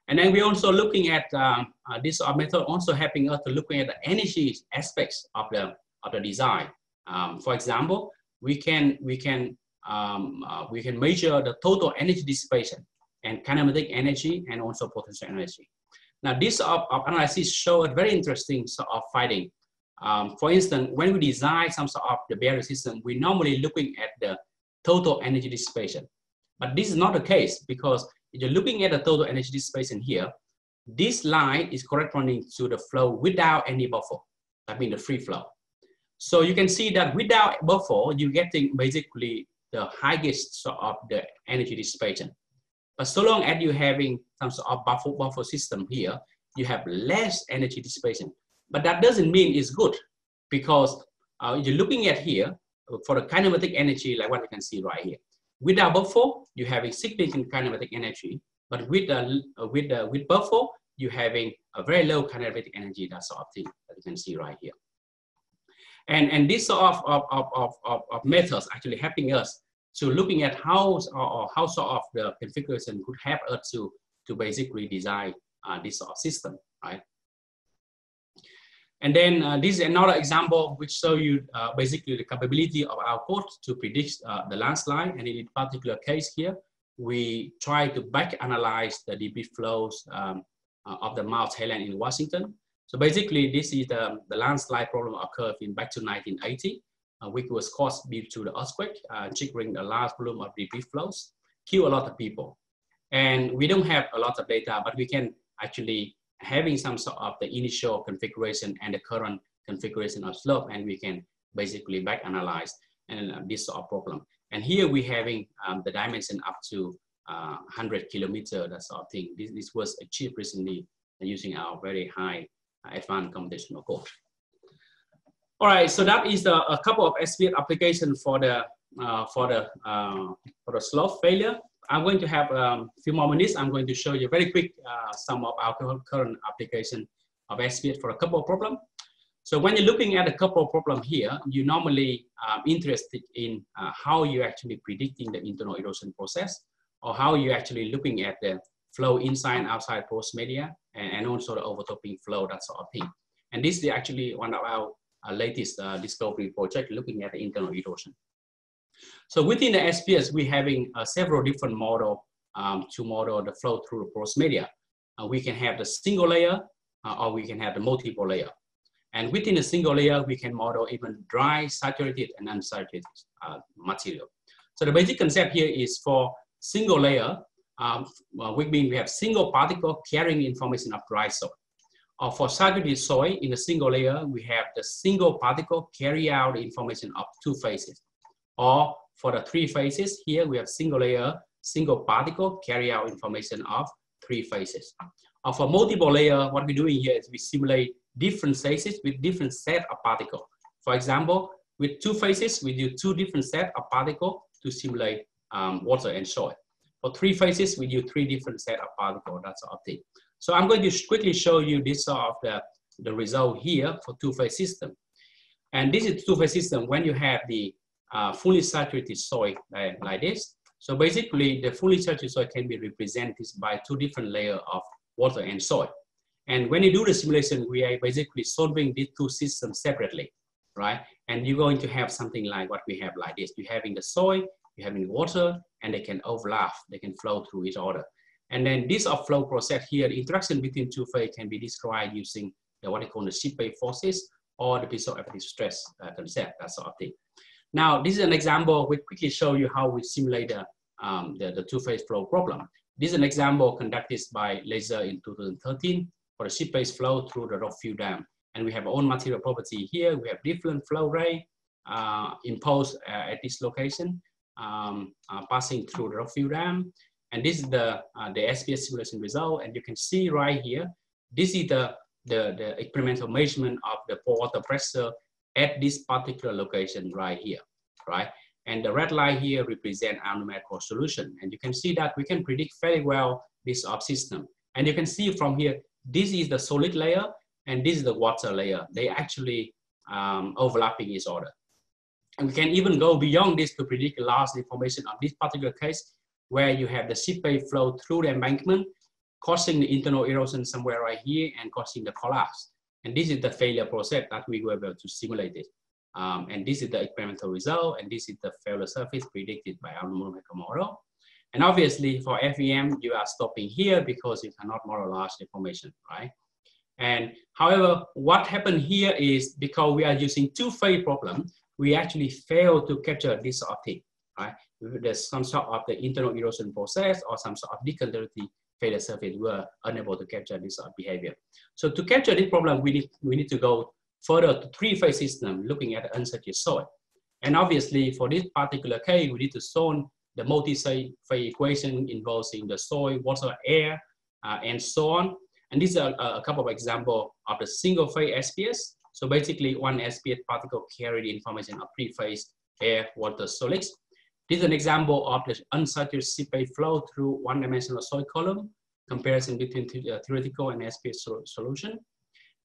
And then we're also looking at um, uh, this method also helping us to looking at the energy aspects of the, of the design. Um, for example, we can, we, can, um, uh, we can measure the total energy dissipation and kinematic energy and also potential energy. Now, this of, of analysis show a very interesting sort of finding. Um, for instance, when we design some sort of the barrier system, we're normally looking at the total energy dissipation. But this is not the case because if you're looking at the total energy dissipation here, this line is corresponding to the flow without any buffer. I mean the free flow. So you can see that without buffer, you're getting basically the highest sort of the energy dissipation. But so long as you're having some sort of buffer, buffer system here, you have less energy dissipation. But that doesn't mean it's good because uh, you're looking at here for the kinematic energy, like what you can see right here. Without buffer, you have a significant kinematic energy. But with the with the with buffer, you're having a very low kinematic energy, that sort of thing that you can see right here. And, and this sort of, of, of, of, of methods actually helping us to looking at how, or, how sort of the configuration could help us to, to basically design uh, this sort of system, right? And then uh, this is another example which show you uh, basically the capability of our code to predict uh, the landslide. And in particular case here, we try to back analyze the debris flows um, uh, of the Mount Highland in Washington. So basically, this is the, the landslide problem occurred in back to 1980, uh, which was caused due to the earthquake, uh, triggering a large volume of debris flows, kill a lot of people. And we don't have a lot of data, but we can actually having some sort of the initial configuration and the current configuration of slope, and we can basically back analyze and uh, this sort of problem. And here we having um, the dimension up to uh, 100 kilometer, that sort of thing. This, this was achieved recently using our very high uh, advanced computational code. All right, so that is a couple of SPH application for the uh, for the uh, for the slope failure. I'm going to have a um, few more minutes. I'm going to show you very quick uh, some of our current application of SPH for a couple of problems. So when you're looking at a couple of problems here, you're normally um, interested in uh, how you're actually predicting the internal erosion process or how you're actually looking at the flow inside and outside porous media and, and also the overtopping flow, that sort of thing. And this is actually one of our uh, latest uh, discovery project looking at the internal erosion. So within the SPH, we're having uh, several different model um, to model the flow through the porous media. Uh, we can have the single layer uh, or we can have the multiple layer. And within a single layer, we can model even dry, saturated, and unsaturated uh, material. So the basic concept here is for single layer, um, which means we have single particle carrying information of dry soil. Or for saturated soil, in a single layer, we have the single particle carry out information of two phases. Or for the three phases, here we have single layer, single particle carry out information of three phases. Or for multiple layer, what we're doing here is we simulate different phases with different set of particle. For example, with two phases, we do two different set of particle to simulate um, water and soil. For three phases, we do three different set of particle, that's our thing. So I'm going to quickly show you this sort of the, the result here for two-phase system. And this is two-phase system when you have the uh, fully saturated soil like, like this. So basically, the fully saturated soil can be represented by two different layers of water and soil. And when you do the simulation, we are basically solving these two systems separately, right? And you're going to have something like what we have like this. You're having the soil, you're having water, and they can overlap, they can flow through each other. And then this flow process here, the interaction between two phase can be described using the, what they call the ship forces or the piezoelectric stress uh, concept, that sort of thing. Now, this is an example. We quickly show you how we simulate the, um, the, the two-phase flow problem. This is an example conducted by laser in 2013 for the seepage flow through the rockfill dam. And we have own material property here. We have different flow rate uh, imposed uh, at this location, um, uh, passing through the rockfill dam. And this is the, uh, the SPH simulation result. And you can see right here, this is the, the, the experimental measurement of the pore water pressure at this particular location right here, right? And the red line here represent our numerical solution. And you can see that we can predict very well this op system. And you can see from here, this is the solid layer and this is the water layer. They actually um, overlapping each other. And we can even go beyond this to predict large deformation of this particular case, where you have the seepage flow through the embankment, causing the internal erosion somewhere right here and causing the collapse. And this is the failure process that we were able to simulate it. Um, and this is the experimental result, and this is the failure surface predicted by our numerical model. And obviously for FEM, you are stopping here because you cannot model large deformation, right? And however, what happened here is because we are using two-phase problem, we actually fail to capture this thing, right? There's some sort of the internal erosion process or some sort of deconductivity failure surface were unable to capture this sort behavior. So to capture this problem, we need, we need to go further to three-phase system looking at unsaturated soil. And obviously for this particular case, we need to solve the multi-phase equation involving the soil, water, air, uh, and so on. And these are a, a couple of examples of the single phase SPH. So basically one SPH particle carry the information of three phase air, water, solids. This is an example of the unsaturated seepage flow through one-dimensional soil column, comparison between the theoretical and SPH solution.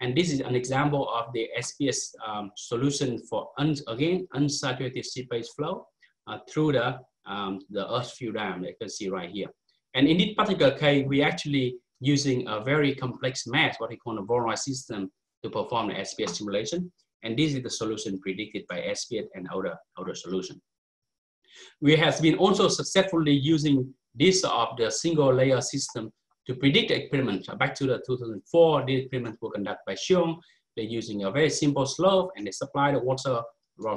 And this is an example of the SPH um, solution for, un again, unsaturated seepage flow uh, through the, um, the earth fill dam you can see right here. And in this particular case, we actually using a very complex math, what we call a Voronoi system to perform the SPH simulation. And this is the solution predicted by SPH and other, other solution. We have been also successfully using this of the single layer system to predict the experiment. Back to the 2004, the experiment were conducted by Xiong. They're using a very simple slope and they supply the water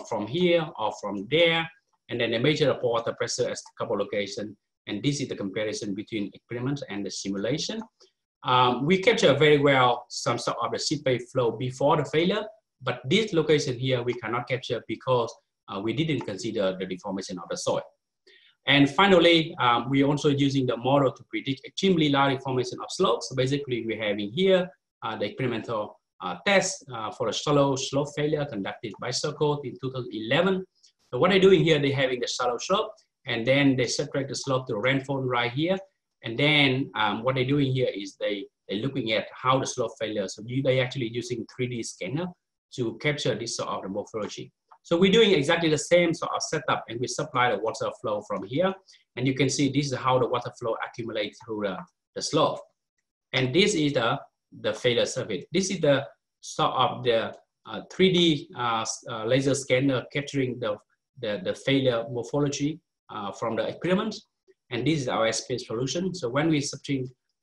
from here or from there. And then they measure the water pressure at a couple locations. And this is the comparison between experiment and the simulation. Um, we capture very well some sort of the seepage flow before the failure, but this location here we cannot capture because we didn't consider the deformation of the soil. And finally, um, we're also using the model to predict extremely large deformation of slopes. So basically, we're having here uh, the experimental uh, test uh, for a shallow slope failure conducted by Circle in 2011. So what they're doing here, they're having the shallow slope, and then they subtract the slope to rainfall right here. And then um, what they're doing here is they, they're looking at how the slope failure. So they're actually using 3D scanner to capture this sort of the morphology. So we're doing exactly the same sort of setup and we supply the water flow from here. And you can see this is how the water flow accumulates through the, the slope. And this is the, the failure surface. This is the sort of the uh, 3D uh, uh, laser scanner capturing the, the, the failure morphology uh, from the experiment. And this is our SPH solution. So when we,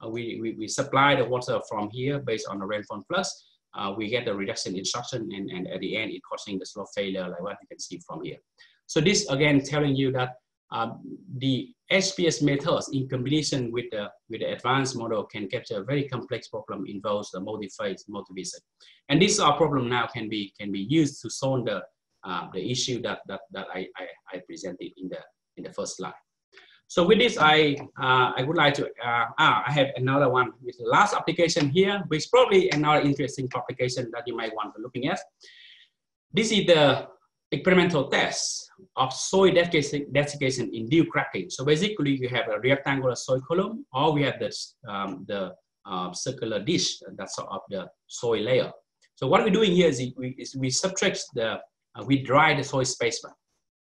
uh, we, we, we supply the water from here based on the rainfall plus, uh, we get the reduction instruction and, and at the end it causing the slope failure like what you can see from here. So this again telling you that uh, the SPH methods in combination with the, with the advanced model can capture a very complex problem involves the multi-phase, multi-visit. And this our problem now can be, can be used to solve the, uh, the issue that, that, that I, I, I presented in the, in the first slide. So with this, I, uh, I would like to, uh, ah, I have another one with the last application here, which is probably another interesting application that you might want to looking at. This is the experimental test of soil desiccation in dew cracking. So basically you have a rectangular soil column or we have this, um, the uh, circular dish that's sort of the soil layer. So what we're doing here is we, is we subtract the, uh, we dry the soil specimen,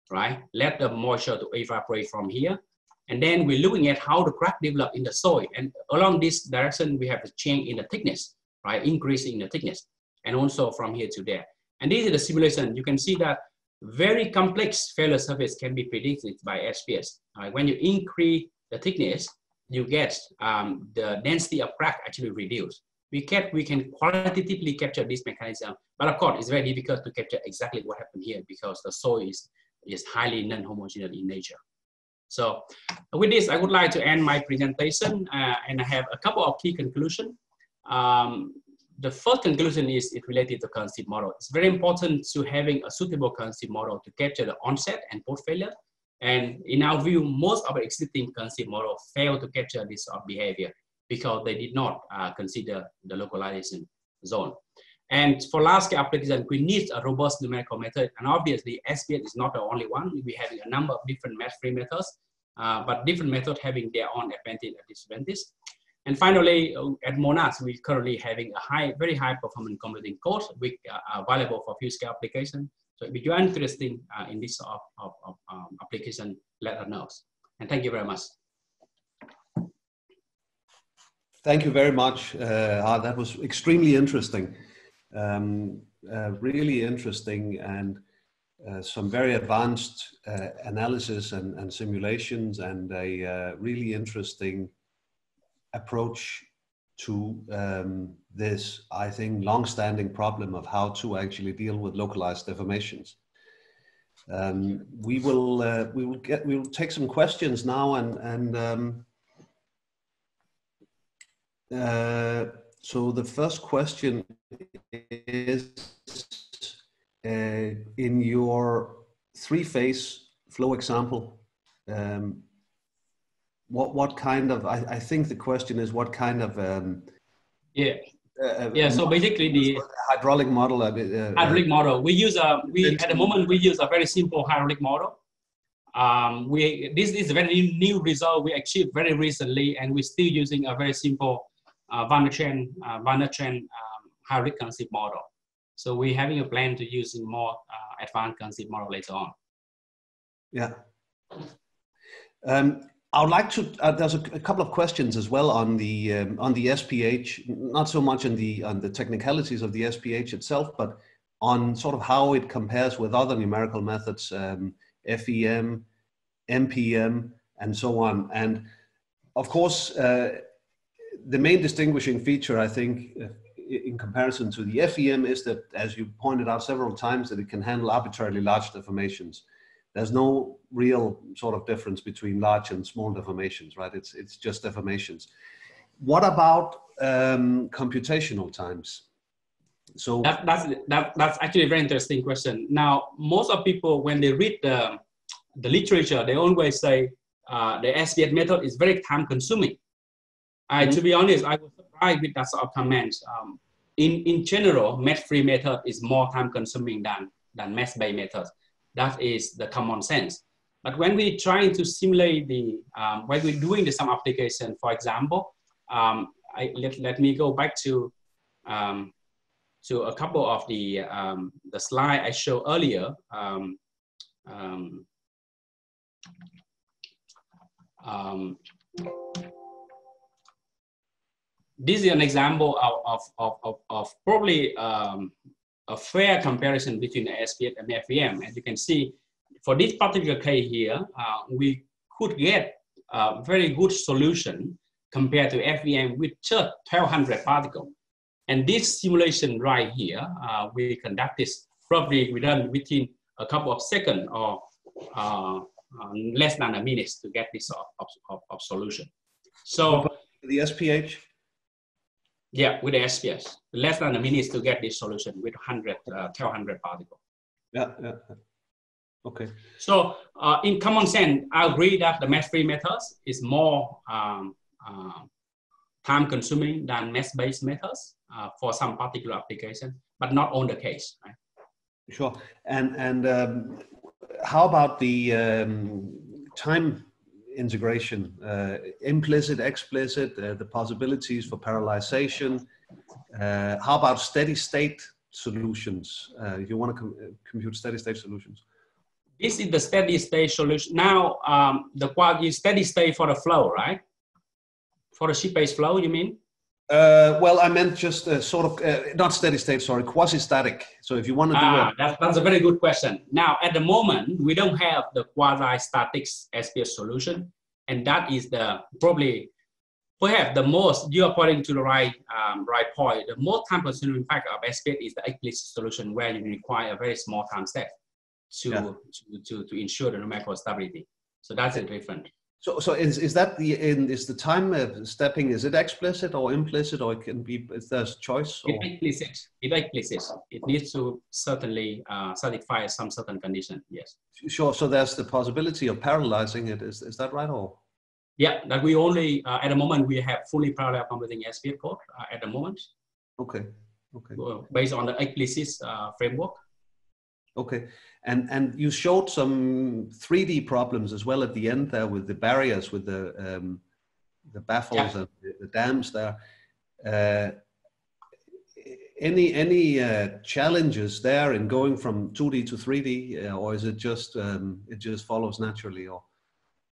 right? Let the moisture to evaporate from here and then we're looking at how the crack develop in the soil. And along this direction, we have a change in the thickness, right? Increase in the thickness. And also from here to there. And this is the simulation. You can see that very complex failure surface can be predicted by SPH. Right? When you increase the thickness, you get um, the density of crack actually reduced. We, kept, we can qualitatively capture this mechanism, but of course, it's very difficult to capture exactly what happened here because the soil is, is highly non-homogeneous in nature. So with this, I would like to end my presentation uh, and I have a couple of key conclusions. Um, the first conclusion is it related to current state model. It's very important to having a suitable current state model to capture the onset and failure. And in our view, most of the existing current state model fail to capture this behavior because they did not uh, consider the localization zone. And for large-scale application, we need a robust numerical method. And obviously, SPH is not the only one. We have a number of different mesh-free methods, uh, but different methods having their own advantage and disadvantage. And finally, uh, at Monash, we're currently having a high, very high performance computing course, which uh, are available for scale application. So if you're interested uh, in this of, of, of um, application, let us know. And thank you very much. Thank you very much. Uh, that was extremely interesting um, uh, really interesting and uh, some very advanced uh, analysis and, and, simulations and a uh, really interesting approach to um, this, I think, long-standing problem of how to actually deal with localized deformations. Um, we will uh, we will get we will take some questions now and and um, uh, so the first question is uh, in your three-phase flow example, um, what what kind of? I, I, think the question is what kind of um, yeah uh, yeah. So basically the hydraulic model. Uh, uh hydraulic model. We use a we at the moment we use a very simple hydraulic model. um, we this is a very new result we achieved very recently, and we're still using a very simple uh, van Genuchten, uh, van Genuchten um, high recursive model. So we're having a plan to using more uh, advanced concept model later on. Yeah. Um, I would like to. Uh, there's a, a, couple of questions as well on the um, on the SPH, not so much on the on the technicalities of the SPH itself, but on sort of how it compares with other numerical methods, um, FEM, MPM, and so on. And of course, uh, the main distinguishing feature, I think, uh, in comparison to the FEM is that, as you pointed out several times, that it can handle arbitrarily large deformations. There's no real sort of difference between large and small deformations, right? It's, it's just deformations. What about um, computational times? So that, that's, that, that's actually a very interesting question. Now, most of people, when they read the, the literature, they always say uh, the SPH method is very time consuming. I, mm-hmm. to be honest, I was surprised with that sort of comment. Um, in, in general, mesh-free method is more time consuming than, than mesh-based method. That is the common sense. But when we're trying to simulate the, um, when we're doing the some application, for example, um, I, let, let me go back to, um, to a couple of the, um, the slide I showed earlier. Um, um, um this is an example of, of, of, of probably um, a fair comparison between the SPH and FEM. As you can see, for this particular case here, uh, we could get a very good solution compared to FEM with just 1200 particles. And this simulation right here, uh, we conducted probably within, within a couple of seconds or uh, uh, less than a minute to get this of, of, of solution. So the SPH yeah, with the SPH. Less than a minute to get this solution with 100, uh, 100 particles. Yeah, yeah. Okay. So uh, in common sense, I agree that the mesh-free methods is more um, uh, time consuming than mesh-based methods uh, for some particular application, but not all the case. Right? Sure. And, and um, how about the um, time integration, uh, implicit, explicit, uh, the possibilities for parallelization. Uh, how about steady state solutions? Uh, you want to com uh, compute steady state solutions? This is the steady state solution. Now, um, the quality steady state for the flow, right? For the seepage flow, you mean? Uh, well, I meant just uh, sort of uh, not steady state, sorry, quasi-static. So if you want to do ah, it, that's, that's a very good question. Now, at the moment, we don't have the quasi-static SPH solution, and that is the probably perhaps the most. You are pointing to the right um, right point. The most time-consuming factor of SPH is the explicit solution, where you require a very small time step to yeah. to, to to ensure the numerical stability. So that's a different. So, so is, is that the in is the time uh, stepping? Is it explicit or implicit, or it can be? Is there's choice? Or? It's implicit. It's explicit. It needs to certainly uh, satisfy some certain condition. Yes. Sure. So there's the possibility of parallelizing it. Is is that right? Or yeah, that we only uh, at the moment we have fully parallel computing SPH code at the moment. Okay. Okay. Based on the explicit uh, framework. Okay, and and you showed some 3D problems as well at the end there with the barriers, with the um, the baffles yeah. and the, dams there. Uh, any any uh, challenges there in going from 2D to 3D, uh, or is it just um, it just follows naturally? Or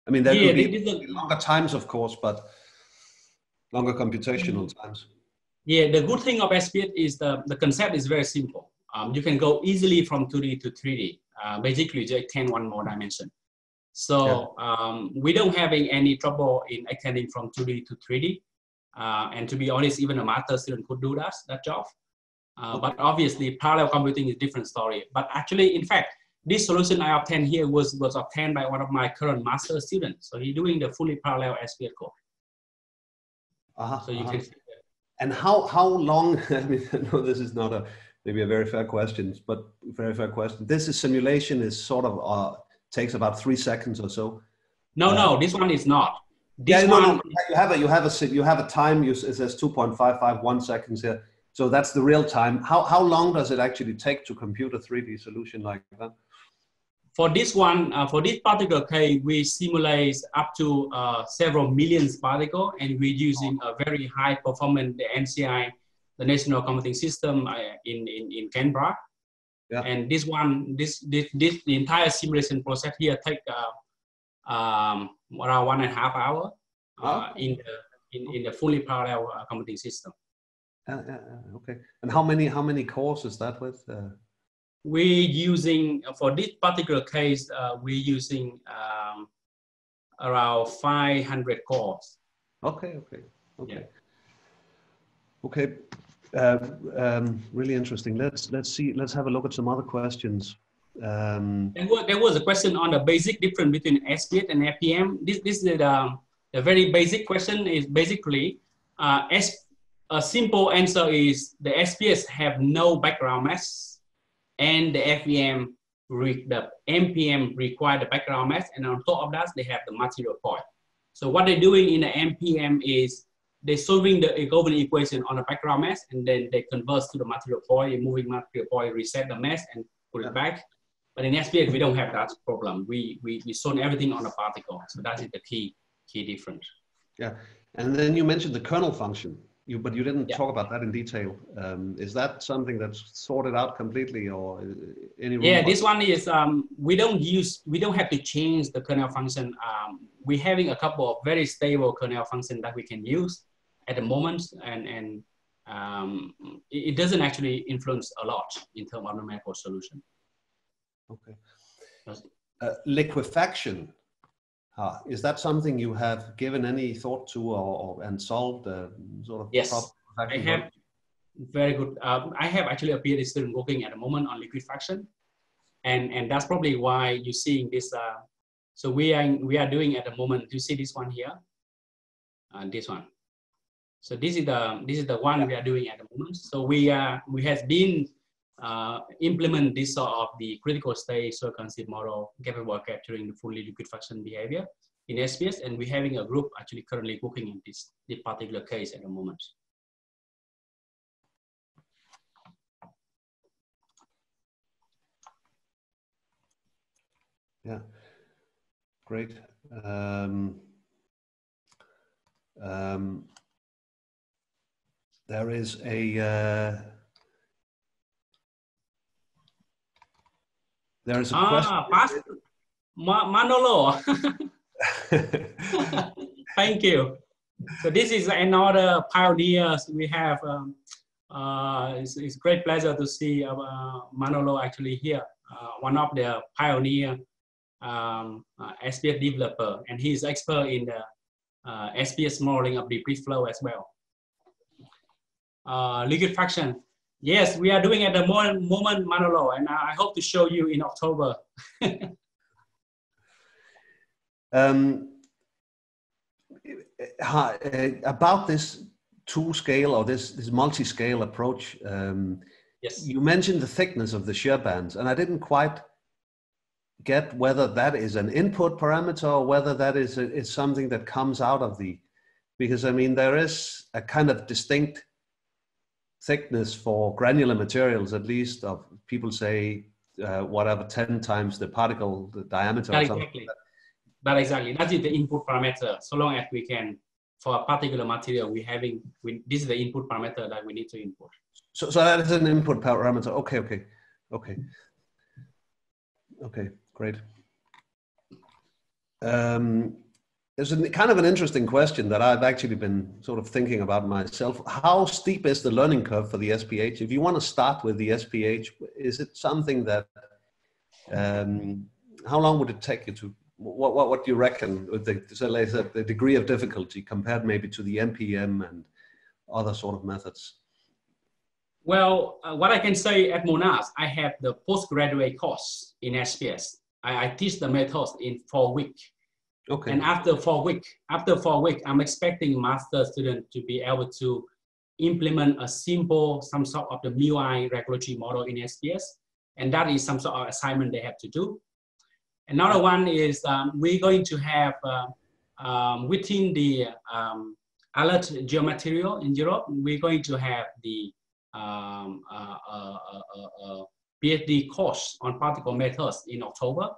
I mean, there yeah, could be longer times, of course, but longer computational mm-hmm. times. Yeah, the good thing of SPH is the the concept is very simple um, you can go easily from 2D to 3D. Uh, basically, just extend one more dimension. So yeah. um, we don't having any trouble in extending from 2D to 3D. Uh, and to be honest, even a master student could do that, that job. Uh, but obviously, parallel computing is different story. But actually, in fact, this solution I obtained here was, was obtained by one of my current master students. So he's doing the fully parallel SPH code. Uh-huh, so you uh-huh. can and how how long? *laughs* I mean, know this is not a maybe a very fair question, but very fair question. This is simulation is sort of uh, takes about three seconds or so. No, uh, no, this one is not. This yeah, one, no, no. You have a you have a you have a time. You, it says two point five five one seconds here. So that's the real time. How how long does it actually take to compute a three D solution like that? for this one, uh, for this particular case, we simulate up to uh, several millions particle, and we're using a very high performance the NCI, the National Computing System uh, in, in, in Canberra. Yeah. And this one, this, this, this the entire simulation process here take uh, um, around one and a half hour uh, in, the, in, in the fully parallel uh, computing system. okay. And how many how many cores is that with? we're using, for this particular case, uh, we're using um, around 500 cores. Okay, okay, okay. Yeah. Okay, uh, um, really interesting. Let's let's see. Let's have a look at some other questions. Um, there, was, there was a question on the basic difference between SPH and MPM. This this is the, the very basic question. Is basically uh, S, a simple answer is the SPH have no background mesh, and the FEM, the MPM require the background mesh, and on top of that, they have the material point. So what they're doing in the MPM is they're solving the equivalent equation on a background mesh, and then they convert to the material point, moving material point, reset the mask, and put it back. But in SPH, we don't have that problem. We, we, we solve everything on a particle. So that is the key, key difference. Yeah. And then you mentioned the kernel function. You, but you didn't yeah. talk about that in detail. Um, is that something that's sorted out completely, or any? Yeah, this one is um, we don't use we don't have to change the kernel function. Um, we're having a couple of very stable kernel function that we can use at the moment, and and um, it, doesn't actually influence a lot in terms of numerical solution. Okay. Uh, liquefaction uh, is that something you have given any thought to or, or and solved uh, sort of? Yes, I have. Very good. Um, I have actually a PhD student working at the moment on liquefaction, and and that's probably why you're seeing this. Uh, so we are we are doing at the moment. Do you see this one here? And uh, this one. So this is the this is the one we are doing at the moment. So we are we has been uh, implement this sort of the critical state circumstance model capable of capturing the fully liquefaction behavior in SPH, and we're having a group actually currently working in this, this particular case at the moment. Yeah, great. Um, um, there is a uh, There is a ah, question. Ma Manolo. *laughs* Thank you. So this is another pioneers we have. Um, uh, it's, it's great pleasure to see uh, Manolo actually here, uh, one of the pioneer um, uh, SPH developer, and he's expert in the uh, SPH modeling of the flow as well. Uh, liquefaction Yes, we are doing at the moment, moment Manolo, and I hope to show you in October. *laughs* um, uh, about this two scale or this, this multi-scale approach, um, yes. you mentioned the thickness of the shear bands, and I didn't quite get whether that is an input parameter or whether that is, a, is something that comes out of the, because I mean, there is a kind of distinct thickness for granular materials, at least, of people say uh, whatever 10 times the particle the diameter. That exactly. Like that. that exactly. That is the input parameter. So long as we can, for a particular material, we having we, this is the input parameter that we need to input. So, so that is an input parameter. Okay, okay, okay, okay, great. Um, there's a kind of an interesting question that I've actually been sort of thinking about myself. How steep is the learning curve for the SPH? If you want to start with the SPH, is it something that, um, how long would it take you to, what, what, what do you reckon with the, so like the degree of difficulty compared maybe to the MPM and other sort of methods? Well, uh, what I can say at Monash, I have the postgraduate course in SPH. I, I teach the methods in four weeks Okay. And after four week, after four week, I'm expecting master student to be able to implement a simple, some sort of the MUI regulatory model in SPH. And that is some sort of assignment they have to do. Another one is um, we're going to have uh, um, within the um, ALERT Geomaterial in Europe, we're going to have the um, uh, uh, uh, uh PhD course on particle methods in October.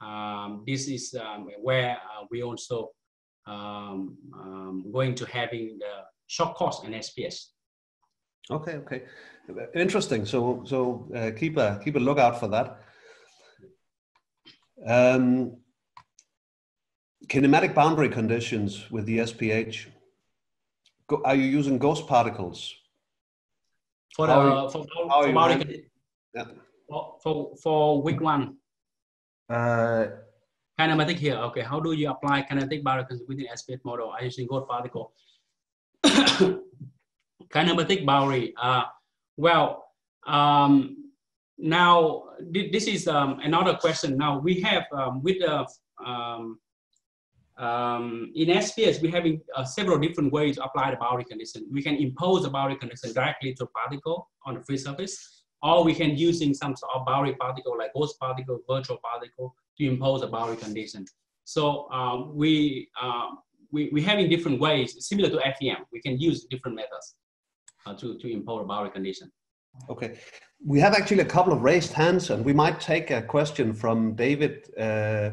Um, this is um, where uh, we also um, um, going to having the short course and SPH. Okay, okay, interesting. So, so uh, keep a keep a lookout for that. Um, kinematic boundary conditions with the SPH. Go, are you using ghost particles? For how for, for, for yeah. for for week one. Uh, kinematic here. Okay, how do you apply kinematic conditions within SPH model? You using ghost particle? *coughs* kinematic boundary. Uh, well, um, now this is um, another question. Now we have um, with the um, um, in SPH, we're having uh, several different ways to apply the boundary condition. We can impose the boundary condition directly to a particle on the free surface, or we can using some sort of boundary particle like ghost particle, virtual particle to impose a boundary condition. So um, we, uh, we, we're having different ways, similar to FEM. We can use different methods uh, to, to impose a boundary condition. Okay. We have actually a couple of raised hands, and we might take a question from David. Uh,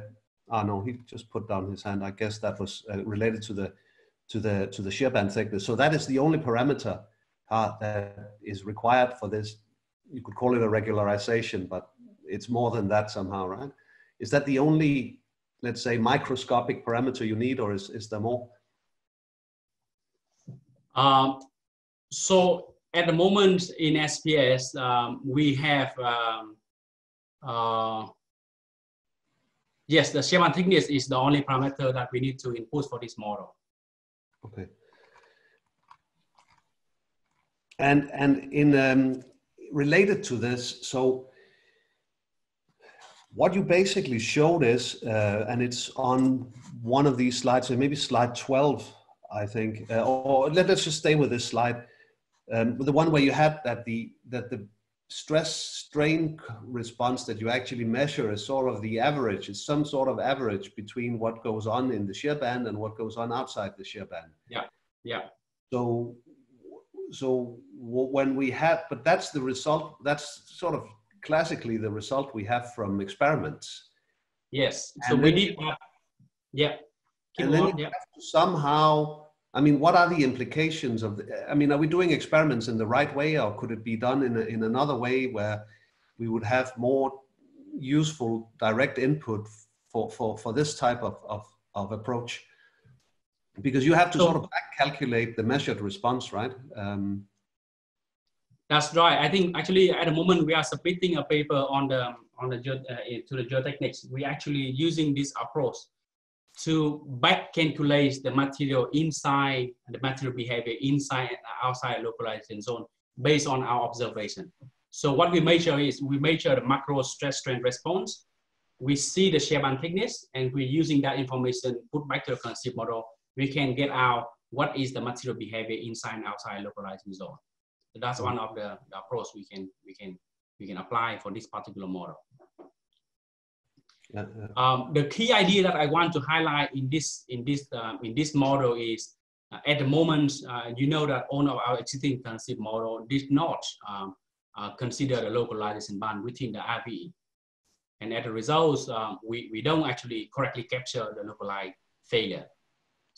oh no, he just put down his hand. I guess that was uh, related to the to the to the shear band thickness. So that is the only parameter uh, that is required for this. You could call it a regularization, but it's more than that somehow, right? Is that the only, let's say, microscopic parameter you need, or is, is there more? Um, so at the moment in SPH, um, we have, um, uh, yes, the shear band thickness is the only parameter that we need to input for this model. Okay. And, and in um, related to this, so what you basically showed is, uh, and it's on one of these slides, so maybe slide 12, I think, uh, or let, us just stay with this slide. Um, the one where you had that the that the stress strain response that you actually measure is sort of the average is some sort of average between what goes on in the shear band and what goes on outside the shear band yeah yeah. So so when we have but that's the result that's sort of classically the result we have from experiments yes so we need yeah Keep and on, then yeah. somehow I mean, what are the implications of the, I mean, are we doing experiments in the right way or could it be done in, a, in another way where we would have more useful direct input for, for, for this type of, of, of approach? Because you have to so, sort of back calculate the measured response, right? Um, that's right. I think actually at the moment we are submitting a paper on the on the uh, to the geotechnics. We're actually using this approach to back calculate the material inside the material behavior inside and outside localization zone based on our observation. So what we measure is we measure the macro stress strain response. We see the shear band thickness and we're using that information put back to the concept model. We can get out what is the material behavior inside and outside localizing zone. So that's one of the, the approach we can, we, can, we can apply for this particular model. Um, the key idea that I want to highlight in this in this uh, in this model is uh, at the moment uh, you know that all of our existing transit model did not um, uh, consider the localization band within the RVE, and as a result um, we we don't actually correctly capture the localized failure.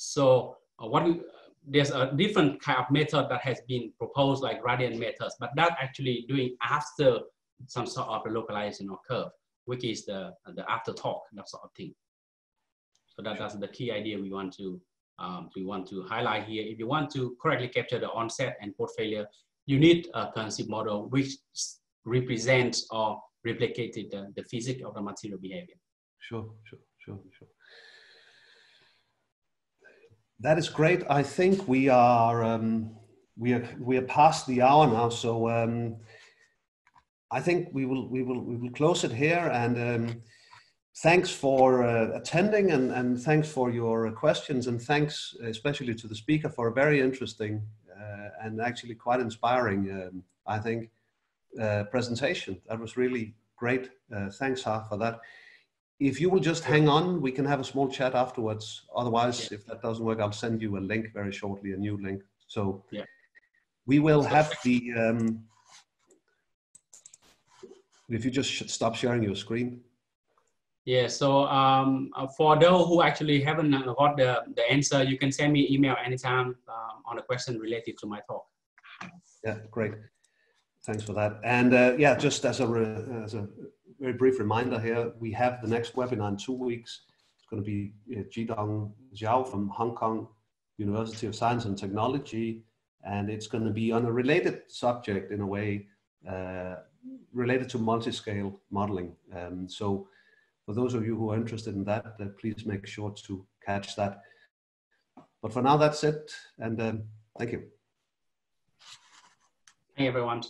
So uh, what we, there's a different kind of method that has been proposed like gradient methods, but that actually doing after some sort of a localization curve, which is the, the after talk, that sort of thing. So that, that's the key idea we want to um, we want to highlight here. If you want to correctly capture the onset and post failure, you need a concept model which represents or replicated the, the physics of the material behavior. Sure, sure, sure, sure. That is great. I think we are um, we are we are past the hour now. So um, I think we will we will we will close it here and um, thanks for uh, attending and, and thanks for your questions and thanks especially to the speaker for a very interesting uh, and actually quite inspiring um, I think uh, presentation that was really great uh, thanks Ha for that if you will just hang on we can have a small chat afterwards otherwise yeah. if that doesn't work I'll send you a link very shortly a new link so yeah. we will have the um, if you just stop sharing your screen. Yeah, so um, uh, for those who actually haven't uh, got the, the answer, you can send me email anytime uh, on a question related to my talk. Yeah, great. Thanks for that. And uh, yeah, just as a, as a very brief reminder here, we have the next webinar in two weeks. It's going to be uh, Jidong Zhao from Hong Kong University of Science and Technology, and it's going to be on a related subject in a way, uh, related to multi-scale modeling. Um, so for those of you who are interested in that, uh, please make sure to catch that. But for now, that's it, and um, thank you. Hey, everyone.